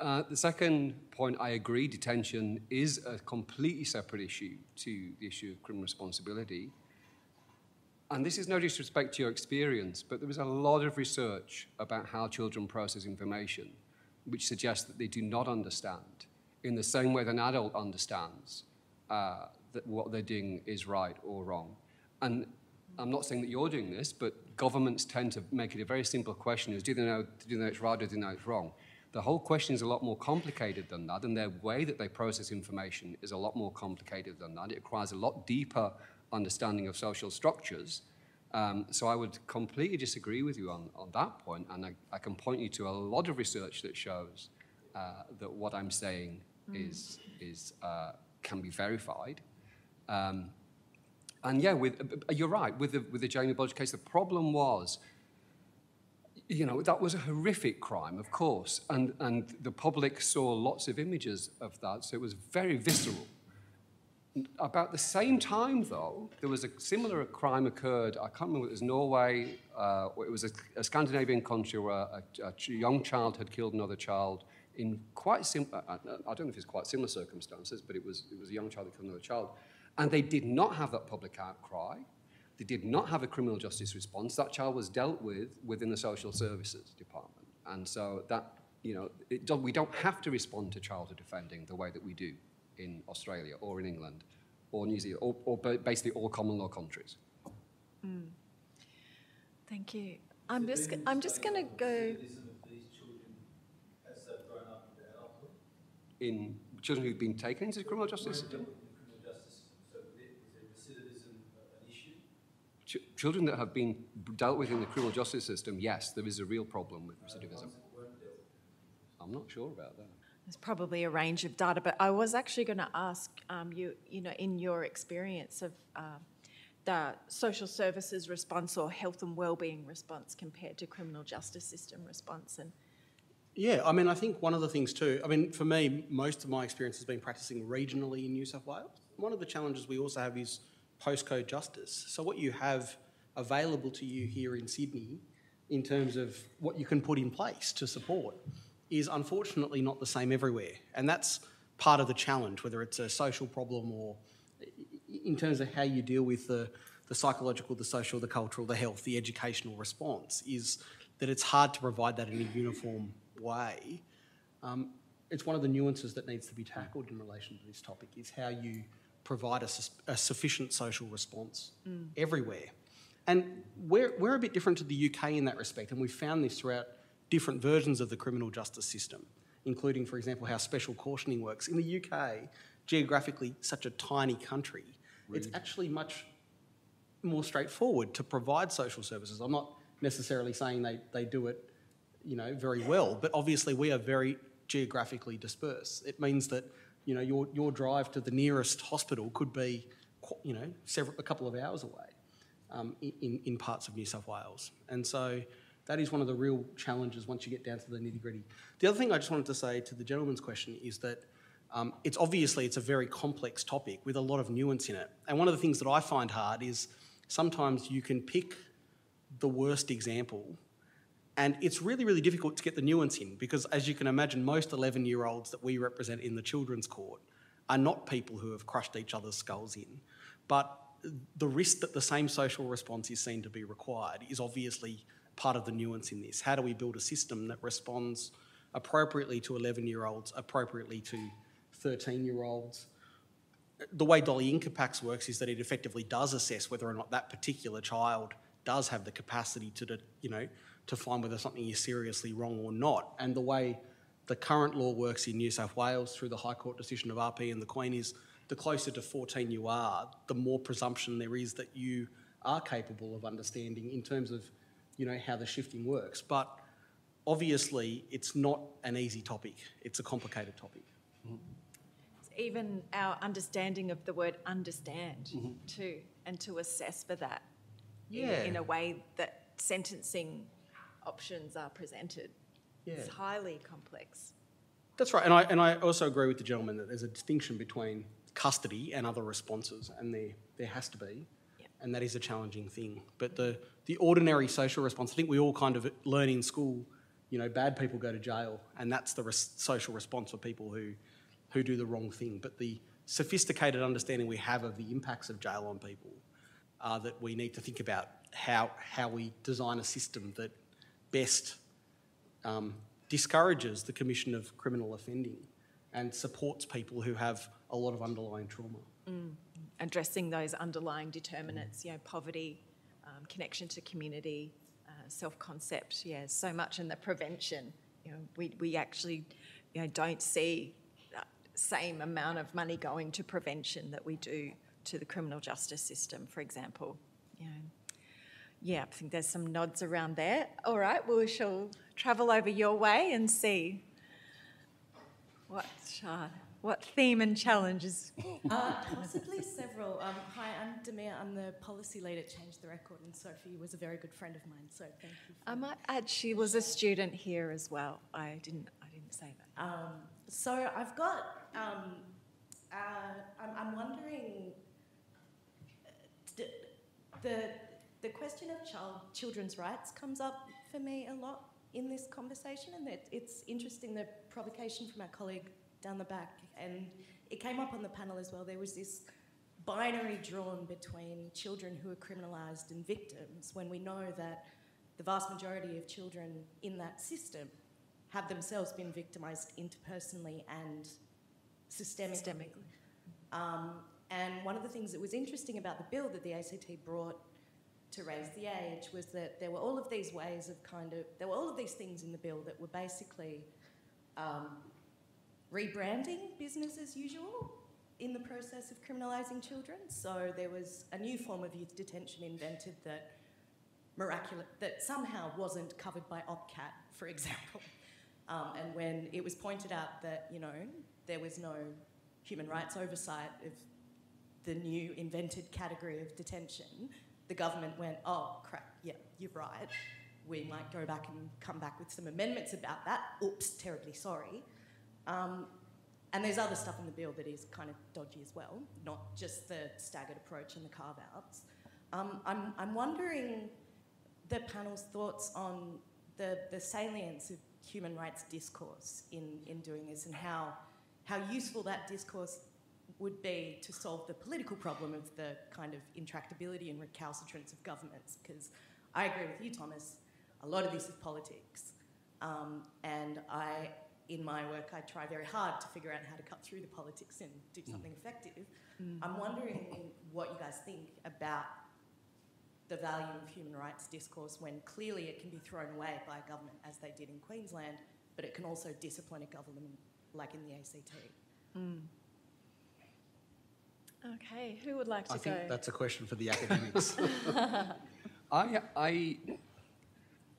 Uh, the second point, I agree, detention is a completely separate issue to the issue of criminal responsibility. And this is no disrespect to your experience, but there is a lot of research about how children process information, which suggests that they do not understand in the same way that an adult understands uh, that what they're doing is right or wrong. And I'm not saying that you're doing this, but governments tend to make it a very simple question: is do they know do they know it's right or do they know it's wrong? The whole question is a lot more complicated than that, and their way that they process information is a lot more complicated than that. It requires a lot deeper understanding of social structures. Um, so I would completely disagree with you on, on that point, and I, I can point you to a lot of research that shows uh, that what I'm saying is, is, uh, can be verified. Um, and yeah, with, uh, you're right, with the, with the Jamie Bulger case, the problem was, you know, that was a horrific crime, of course, and, and the public saw lots of images of that, so it was very visceral. About the same time, though, there was a similar crime occurred. I can't remember. It was Norway. Uh, it was a, a Scandinavian country where a, a young child had killed another child in quite sim- I, I I don't know if it's quite similar circumstances, but it was it was a young child that killed another child, and they did not have that public outcry. They did not have a criminal justice response. That child was dealt with within the social services department, and so that you know it, don't- we don't have to respond to childhood offending the way that we do in Australia or in England or New Zealand or, or basically all common law countries. Mm. Thank you. I'm just, go- I'm just going to go. In children who've been taken into the criminal justice system, Ch- children that have been dealt with in the criminal justice system, yes, there is a real problem with recidivism. I'm not sure about that. There's probably a range of data, but I was actually going to ask um, you, you know, in your experience of um the social services response or health and wellbeing response compared to criminal justice system response, and Yeah, I mean, I think one of the things too, I mean, for me, most of my experience has been practicing regionally in New South Wales. One of the challenges we also have is postcode justice. So, what you have available to you here in Sydney in terms of what you can put in place to support is unfortunately not the same everywhere. And that's part of the challenge, whether it's a social problem or in terms of how you deal with the, the psychological, the social, the cultural, the health, the educational response, is that it's hard to provide that in a uniform way. Um, it's one of the nuances that needs to be tackled in relation to this topic is how you provide a, a sufficient social response everywhere. And we're, we're a bit different to the UK in that respect, and we've found this throughout different versions of the criminal justice system, including, for example, how special cautioning works. In the UK, geographically such a tiny country, it's actually much more straightforward to provide social services. I'm not necessarily saying they, they do it, you know, very well, but obviously we are very geographically dispersed. It means that, you know, your, your drive to the nearest hospital could be, you know, several, a couple of hours away um, in- in, parts of New South Wales. And so that is one of the real challenges once you get down to the nitty gritty. The other thing I just wanted to say to the gentleman's question is that um, it's obviously it's a very complex topic with a lot of nuance in it. And one of the things that I find hard is sometimes you can pick the worst example and it's really, really difficult to get the nuance in because, as you can imagine, most 11 year olds that we represent in the children's court are not people who have crushed each other's skulls in. But the risk that the same social response is seen to be required is obviously part of the nuance in this. How do we build a system that responds appropriately to 11 year olds, appropriately to 13 year olds? the way doli incapax works is that it effectively does assess whether or not that particular child does have the capacity to, you know, to find whether something is seriously wrong or not. And the way the current law works in New South Wales through the High Court decision of RP and the Queen is the closer to 14 you are, the more presumption there is that you are capable of understanding in terms of, you know, how the shifting works. But obviously, it's not an easy topic. It's a complicated topic. even our understanding of the word understand mm-hmm. too, and to assess for that in- Yeah. in, a way that sentencing options are presented. It's Yeah. highly complex. That's right, and I, and I also agree with the gentleman that there's a distinction between custody and other responses, and there, there has to be, Yeah. and that is a challenging thing. But the, the ordinary social response, I think we all kind of learn in school, you know, bad people go to jail, and that's the res- social response for people who, who do the wrong thing. But the sophisticated understanding we have of the impacts of jail on people are that we need to think about how, how we design a system that best um, discourages the commission of criminal offending and supports people who have a lot of underlying trauma. Addressing those underlying determinants, you know, poverty, um, connection to community, uh, self-concept, yeah, so much in the prevention. You know, we, we actually, you know, don't see that same amount of money going to prevention that we do to the criminal justice system, for example. Know, yeah, I think there's some nods around there. All right, well, we shall travel over your way and see what, uh, what theme and challenges. Uh, possibly several. Um, hi, I'm Demir. I'm the policy lead at Change the Record, and Sophie was a very good friend of mine. So thank you. For I might add she was a student here as well. I didn't. I didn't say that. Um, so I've got. Um, uh, I'm, I'm wondering. d- The the question of child children's rights comes up for me a lot in this conversation, and that it's interesting the provocation from our colleague down the back, and it came up on the panel as well. There was this binary drawn between children who are criminalised and victims, when we know that the vast majority of children in that system have themselves been victimised interpersonally and systemically. Systemically. Um, and one of the things that was interesting about the bill that the ACT brought to raise the age was that there were all of these ways of kind of, there were all of these things in the bill that were basically um, rebranding business as usual in the process of criminalising children. So there was a new form of youth detention invented that miraculous that somehow wasn't covered by OPCAT, for example. Um, and when it was pointed out that you know there was no human rights oversight of the new invented category of detention, the government went, "Oh crap, yeah, you're right. We might go back and come back with some amendments about that. Oops, terribly sorry." Um, and there's other stuff in the bill that is kind of dodgy as well, not just the staggered approach and the carve outs. Um, I'm, I'm wondering the panel's thoughts on the, the salience of human rights discourse in, in doing this and how, how useful that discourse would be to solve the political problem of the kind of intractability and recalcitrance of governments. Because I agree with you, Thomas, a lot of this is politics. Um, and I, in my work, I try very hard to figure out how to cut through the politics and do mm. something effective. Mm. I'm wondering what you guys think about the value of human rights discourse when clearly it can be thrown away by a government, as they did in Queensland, but it can also discipline a government like in the ACT. Mm. Okay, who would like to I go? think that's a question for the academics. I, I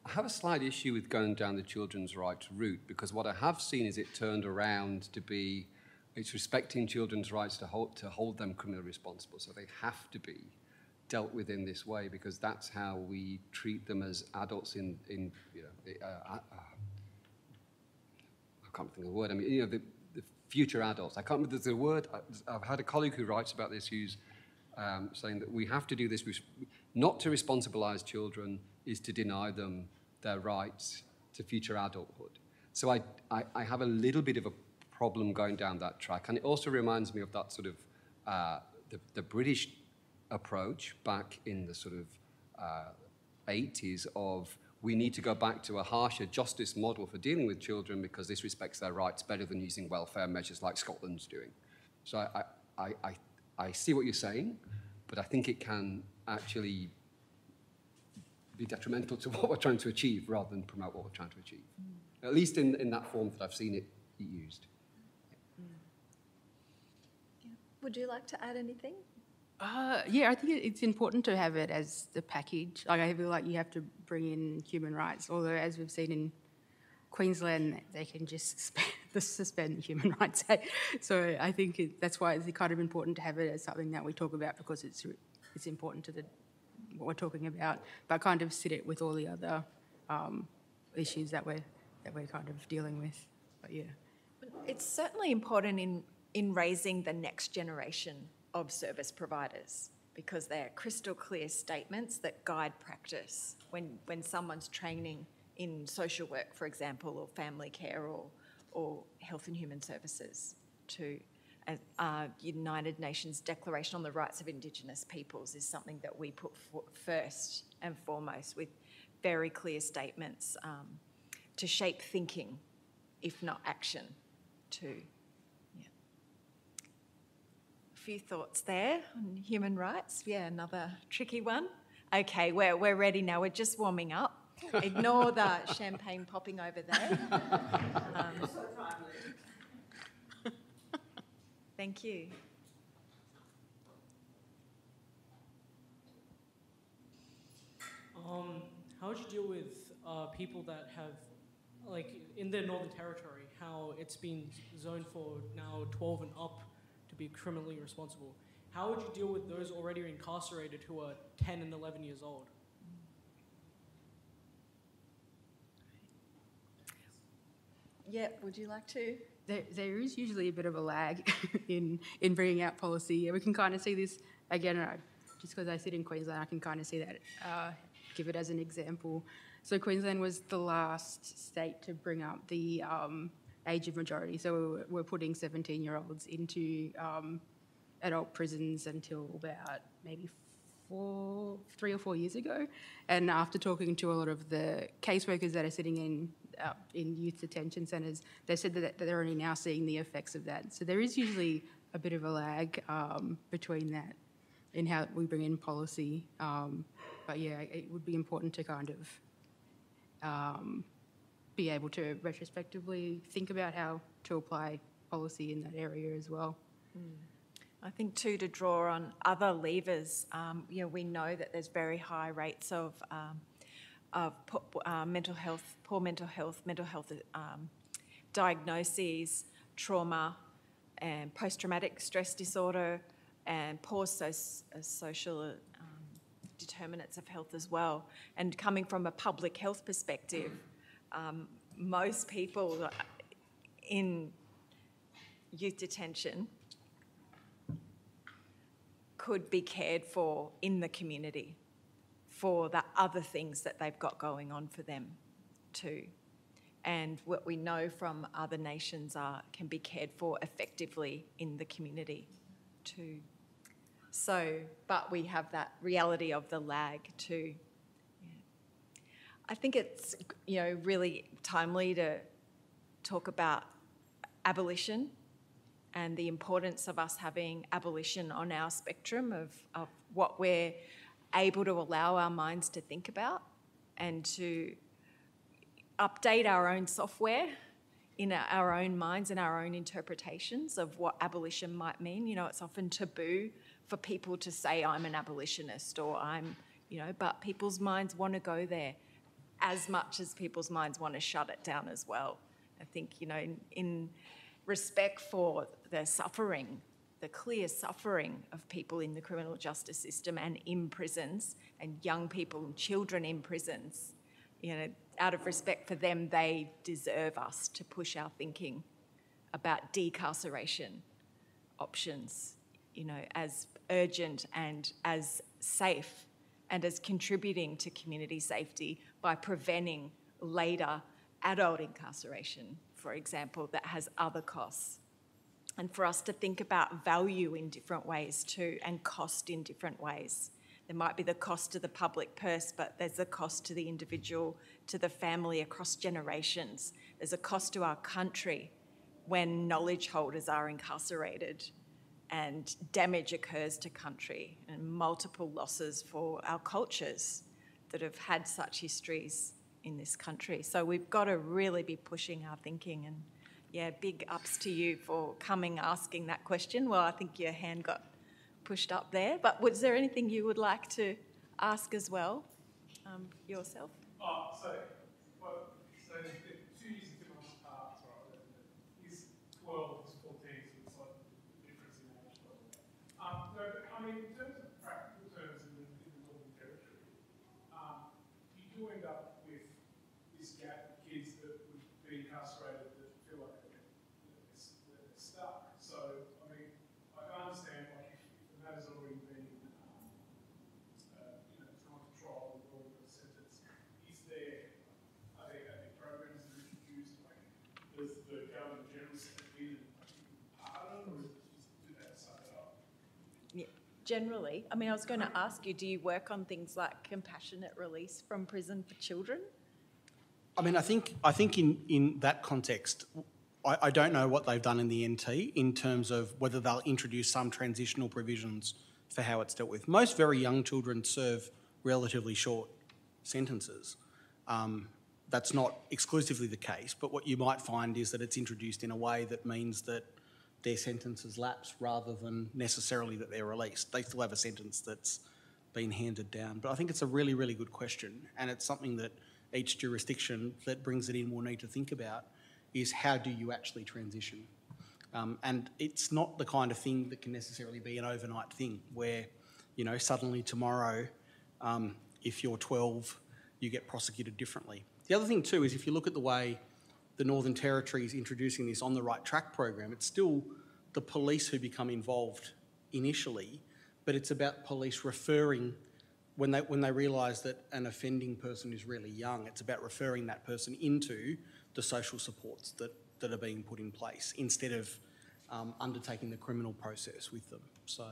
have a slight issue with going down the children's rights route because what I have seen is it turned around to be it's respecting children's rights to hold, to hold them criminally responsible. So they have to be dealt with in this way because that's how we treat them as adults in, in you know, uh, uh, I can't think of the word. I mean, you know, the, the future adults. I can't remember the word. I- I've had a colleague who writes about this who's um, saying that we have to do this. Not to responsibilise children is to deny them their rights to future adulthood. So I, I, I have a little bit of a problem going down that track. And it also reminds me of that sort of uh, the, the British approach back in the sort of uh, 80s of we need to go back to a harsher justice model for dealing with children because this respects their rights better than using welfare measures like Scotland's doing. So I, I, I, I see what you're saying, but I think it can actually be detrimental to what we're trying to achieve rather than promote what we're trying to achieve. At least in, in that form that I've seen it used. Would you like to add anything? Uh, yeah, I think it's important to have it as the package. Like I feel like you have to bring in human rights, although as we've seen in Queensland, they can just suspend, the suspend human rights. so I think it, that's why it's kind of important to have it as something that we talk about because it's it's important to the what we're talking about, but kind of sit it with all the other um, issues that we're that we're kind of dealing with. But yeah. It's certainly important in, in raising the next generation of service providers because they're crystal clear statements that guide practice when, when someone's training in social work, for example, or family care or, or health and human services to uh, United Nations Declaration on the Rights of Indigenous Peoples is something that we put first and foremost with very clear statements um, to shape thinking, if not action, too. Yeah. A few thoughts there on human rights. Yeah, another tricky one. Okay, we're, we're ready now. We're just warming up. Ignore the champagne popping over there. Um, thank you. Um, how would you deal with uh, people that have, like, in the Northern Territory, how it's been zoned for now 12 and up to be criminally responsible? How would you deal with those already incarcerated who are 10 and 11 years old? Yeah, would you like to? There, there is usually a bit of a lag in, in bringing out policy. We can kind of see this, again, just because I sit in Queensland, I can kind of see that, uh, give it as an example. So Queensland was the last state to bring up the um, age of majority. So we're, putting 17-year-olds into um, adult prisons until about maybe four, three or four years ago. And after talking to a lot of the caseworkers that are sitting in uh, in youth detention centres, they said that they're only now seeing the effects of that. So there is usually a bit of a lag um, between that in how we bring in policy. Um, but yeah, it would be important to kind of um, be able to retrospectively think about how to apply policy in that area as well. Mm. I think too to draw on other levers. Um, you know, we know that there's very high rates of um, of uh, mental health, poor mental health, mental health um, diagnoses, trauma, and post-traumatic stress disorder, and poor so- uh, social um, determinants of health as well. And coming from a public health perspective, um, most people in youth detention could be cared for in the community for the other things that they've got going on for them too. And what we know from other nations are can be cared for effectively in the community too. So, but we have that reality of the lag too. I think it's you know really timely to talk about abolition and the importance of us having abolition on our spectrum of, of what we're able to allow our minds to think about and to update our own software in our own minds and our own interpretations of what abolition might mean. You know, it's often taboo for people to say, I'm an abolitionist or I'm, you know, but people's minds want to go there as much as people's minds want to shut it down as well. I think, you know, in, in respect for the suffering the clear suffering of people in the criminal justice system and in prisons, and young people and children in prisons. You know, out of respect for them, they deserve us to push our thinking about decarceration options, you know, as urgent and as safe and as contributing to community safety by preventing later adult incarceration, for example, that has other costs and for us to think about value in different ways too and cost in different ways. There might be the cost to the public purse, but there's a cost to the individual, to the family across generations. There's a cost to our country when knowledge holders are incarcerated and damage occurs to country and multiple losses for our cultures that have had such histories in this country. So we've got to really be pushing our thinking and yeah, big ups to you for coming asking that question. Well, I think your hand got pushed up there, but was there anything you would like to ask as well um, yourself? Oh, so, well, so the two years and two months apart, right? He's 12, he's 14, so it's like the difference in age level. Um, no, but I mean, in terms of practical terms in the, in the Northern Territory, um, you do end up with this gap generally? I mean, I was going to ask you, do you work on things like compassionate release from prison for children? I mean, I think I think in in that context, I, I don't know what they've done in the NT in terms of whether they'll introduce some transitional provisions for how it's dealt with. Most very young children serve relatively short sentences. Um, that's not exclusively the case, but what you might find is that it's introduced in a way that means that their sentences lapse rather than necessarily that they're released. They still have a sentence that's been handed down. But I think it's a really, really good question, and it's something that each jurisdiction that brings it in will need to think about is how do you actually transition? Um, and it's not the kind of thing that can necessarily be an overnight thing where, you know, suddenly tomorrow, um, if you're 12, you get prosecuted differently. The other thing too is if you look at the way the Northern Territory is introducing this on the right track program, it's still the police who become involved initially, but it's about police referring when they when they realise that an offending person is really young. It's about referring that person into the social supports that that are being put in place instead of um, undertaking the criminal process with them. So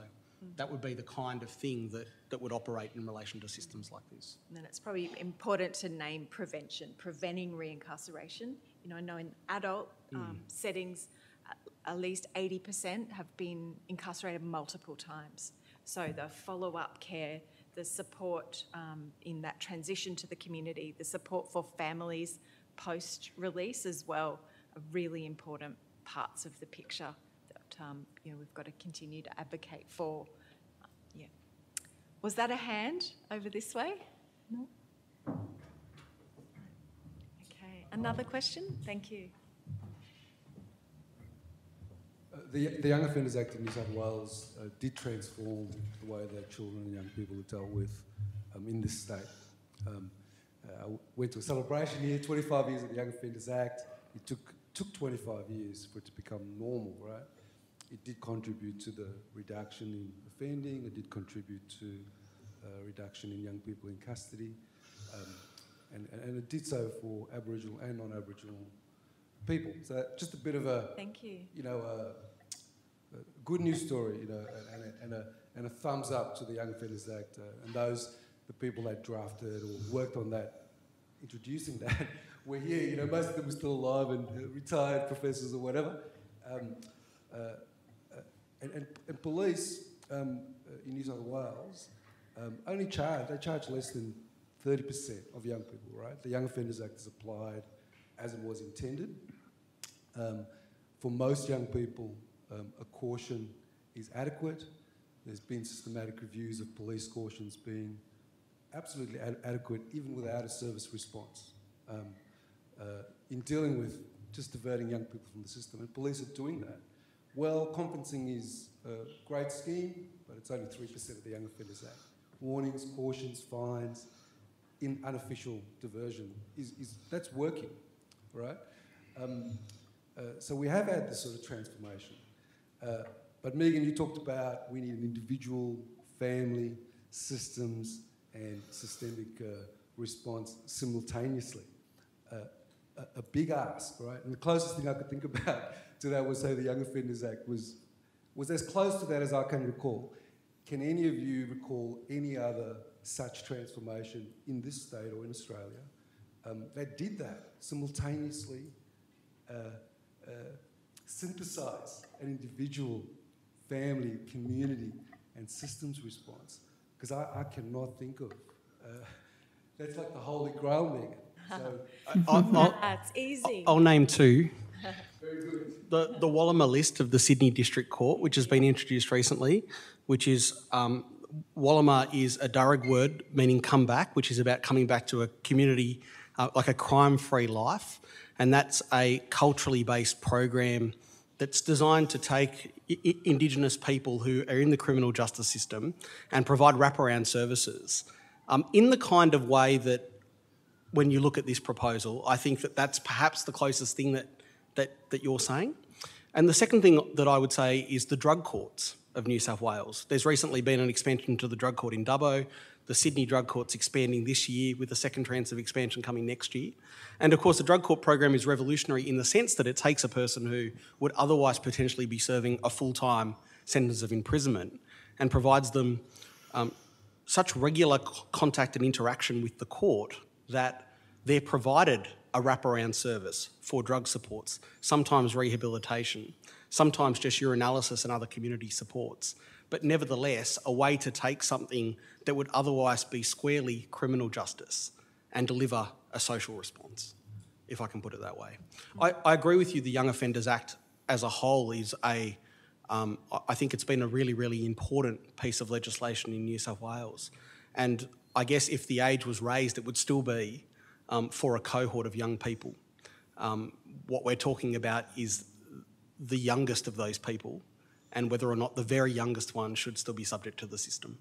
that would be the kind of thing that, that would operate in relation to systems like this. And then it's probably important to name prevention, preventing reincarceration. You know, I know in adult um, settings, at least 80% have been incarcerated multiple times. So the follow up care, the support um, in that transition to the community, the support for families post release as well, are really important parts of the picture that um, you know we've got to continue to advocate for. Uh, yeah. Was that a hand over this way? No. Okay. Another question? Thank you. Uh, The, the Young Offenders Act in New South Wales uh, did transform the way that children and young people are dealt with um, in this state. Um, uh, I went to a celebration here, 25 years of the Young Offenders Act. It took, took 25 years for it to become normal, right? It did contribute to the reduction in offending, it did contribute to uh, reduction in young people in custody, um, and, and, it did so for Aboriginal and non-Aboriginal people. So just a bit of a, Thank you. you know, a, a good news story, you know, and a, and a, and a thumbs up to the Young Offenders Act uh, and those, the people that drafted or worked on that, introducing that, were here. You know, most of them are still alive and uh, retired professors or whatever. Um, uh, uh, and, and, and police um, uh, in New South Wales um, only charge, they charge less than 30% of young people, right? The Young Offenders Act is applied as it was intended. Um, for most young people, um, a caution is adequate. There's been systematic reviews of police cautions being absolutely ad- adequate, even without a service response, um, uh, in dealing with just diverting young people from the system. And police are doing that. Well, conferencing is a great scheme, but it's only 3% of the Young Offenders Act. Warnings, cautions, fines, in unofficial diversion is, is that's working, right? Um, uh, so we have had this sort of transformation. Uh, but Megan, you talked about we need an individual, family, systems, and systemic uh, response simultaneously. Uh, a, a big ask, right? And the closest thing I could think about to that was say the Young Offenders Act was was as close to that as I can recall. Can any of you recall any other such transformation in this state or in Australia um, that did that simultaneously? Uh, uh, synthesize an individual, family, community, and systems response. Because I, I cannot think of. Uh, that's like the holy grail, Megan. So, I'll, I'll- That's easy. I'll name two. very good. The, the Walama list of the Sydney District Court, which has been introduced recently, which is um, Walama is a Darug word meaning come back, which is about coming back to a community, uh, like a crime free life. And that's a culturally based program that's designed to take I- Indigenous people who are in the criminal justice system and provide wraparound services um, in the kind of way that when you look at this proposal, I think that that's perhaps the closest thing that, that, that you're saying. And the second thing that I would say is the drug courts of New South Wales. There's recently been an expansion to the drug court in Dubbo. The Sydney drug court's expanding this year with a second tranche of expansion coming next year. And of course, the drug court program is revolutionary in the sense that it takes a person who would otherwise potentially be serving a full time sentence of imprisonment and provides them um, such regular contact and interaction with the court that they're provided a wraparound service for drug supports, sometimes rehabilitation, sometimes just urinalysis and other community supports, but nevertheless a way to take something that would otherwise be squarely criminal justice and deliver a social response, if I can put it that way. I, I agree with you, the Young Offenders Act as a whole is a um, I think it's been a really, really important piece of legislation in New South Wales. And I guess if the age was raised, it would still be um, for a cohort of young people. Um, what we're talking about is the youngest of those people and whether or not the very youngest one should still be subject to the system.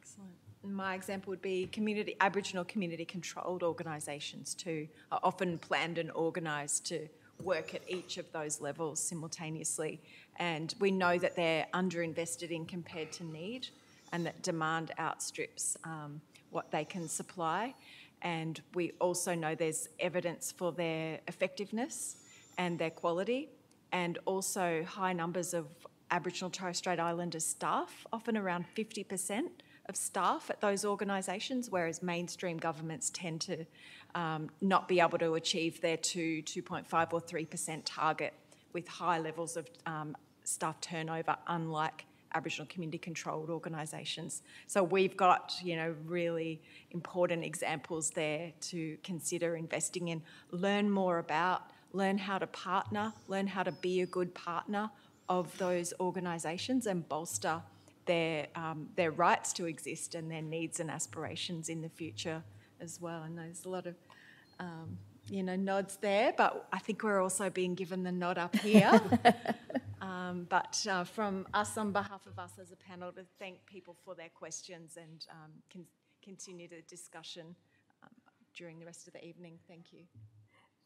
Excellent. My example would be community Aboriginal community controlled organisations too are often planned and organised to work at each of those levels simultaneously. And we know that they're underinvested in compared to need and that demand outstrips um, what they can supply. And we also know there's evidence for their effectiveness and their quality, and also high numbers of Aboriginal Torres Strait Islander staff, often around 50% of staff at those organisations, whereas mainstream governments tend to um, not be able to achieve their 2, 2.5 or 3% target with high levels of um, staff turnover, unlike Aboriginal community controlled organisations. So we've got, you know, really important examples there to consider investing in. Learn more about, learn how to partner, learn how to be a good partner of those organisations and bolster their um, their rights to exist and their needs and aspirations in the future as well. And there's a lot of um, you know nods there, but I think we're also being given the nod up here. um, but uh, from us, on behalf of us as a panel, to thank people for their questions and um, con- continue the discussion um, during the rest of the evening. Thank you.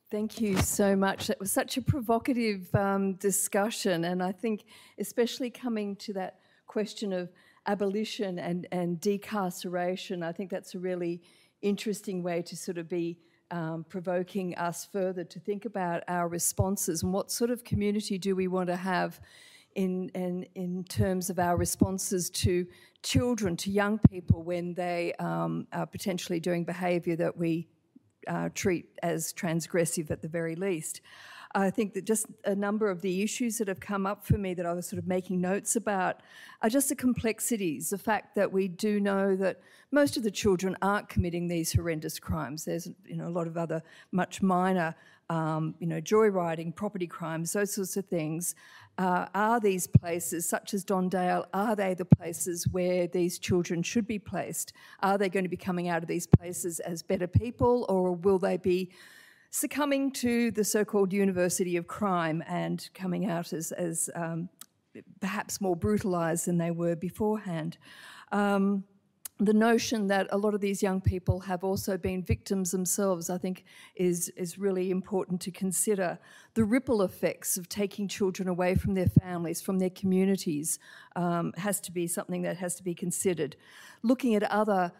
Thank you so much. That was such a provocative um, discussion, and I think, especially coming to that question of abolition and, and decarceration, I think that's a really interesting way to sort of be um, provoking us further to think about our responses and what sort of community do we want to have in, in, in terms of our responses to children, to young people when they um, are potentially doing behaviour that we uh, treat as transgressive at the very least. I think that just a number of the issues that have come up for me that I was sort of making notes about are just the complexities. The fact that we do know that most of the children aren't committing these horrendous crimes. There's you know a lot of other much minor, um, you know, joyriding, property crimes, those sorts of things. Uh, are these places, such as Don Dale, are they the places where these children should be placed? Are they going to be coming out of these places as better people, or will they be succumbing to the so-called university of crime and coming out as, as um, perhaps more brutalised than they were beforehand. Um, the notion that a lot of these young people have also been victims themselves, I think, is, is really important to consider. The ripple effects of taking children away from their families, from their communities, um, has to be something that has to be considered. Looking at other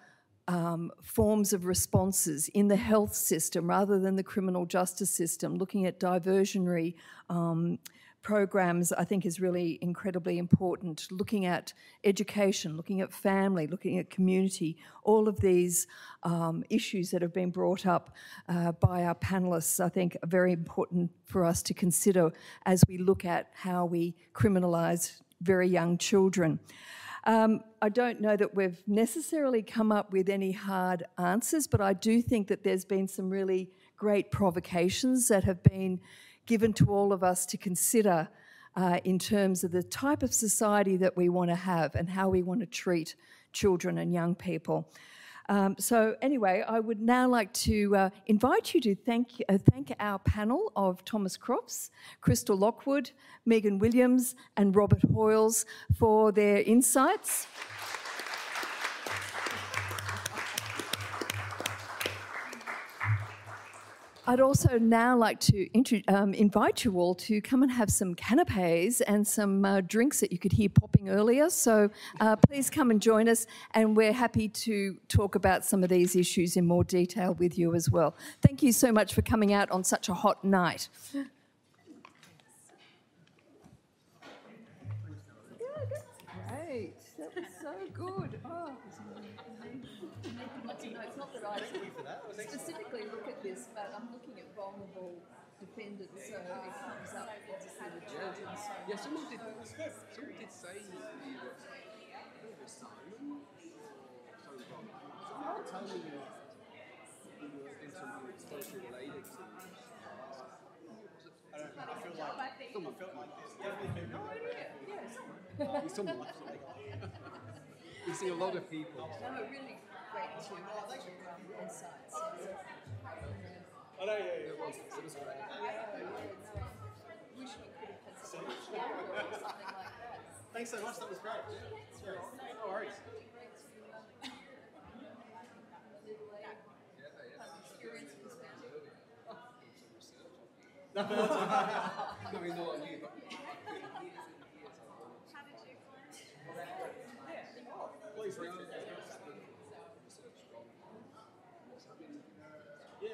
um, forms of responses in the health system rather than the criminal justice system, looking at diversionary um, programs, I think is really incredibly important. Looking at education, looking at family, looking at community, all of these um, issues that have been brought up uh, by our panelists, I think are very important for us to consider as we look at how we criminalise very young children. Um, I don't know that we've necessarily come up with any hard answers, but I do think that there's been some really great provocations that have been given to all of us to consider uh, in terms of the type of society that we want to have and how we want to treat children and young people. Um, so anyway, I would now like to uh, invite you to thank, uh, thank our panel of Thomas Crofts, Crystal Lockwood, Megan Williams and Robert Hoyles for their insights. I'd also now like to um, invite you all to come and have some canapes and some uh, drinks that you could hear popping earlier. So uh, please come and join us, and we're happy to talk about some of these issues in more detail with you as well. Thank you so much for coming out on such a hot night. so good. Oh, you know, it's not that I specifically but I'm looking at vulnerable dependents, so it comes up obviously the children. So Yeah, someone did, someone did say the, I don't know, if it's Simon Someone told me you were in that's closely related to. I don't know. I feel like Someone I felt like people. No idea. Yeah, someone. Someone. someone. You see a lot of people. No, really great to insights. Oh, I know, yeah, yeah. It was, it was great. Yeah, yeah, no. Wish we could have had or something like that. Thanks so much. That was great. That's great. No worries. Experience with this family. I mean, not on you, but.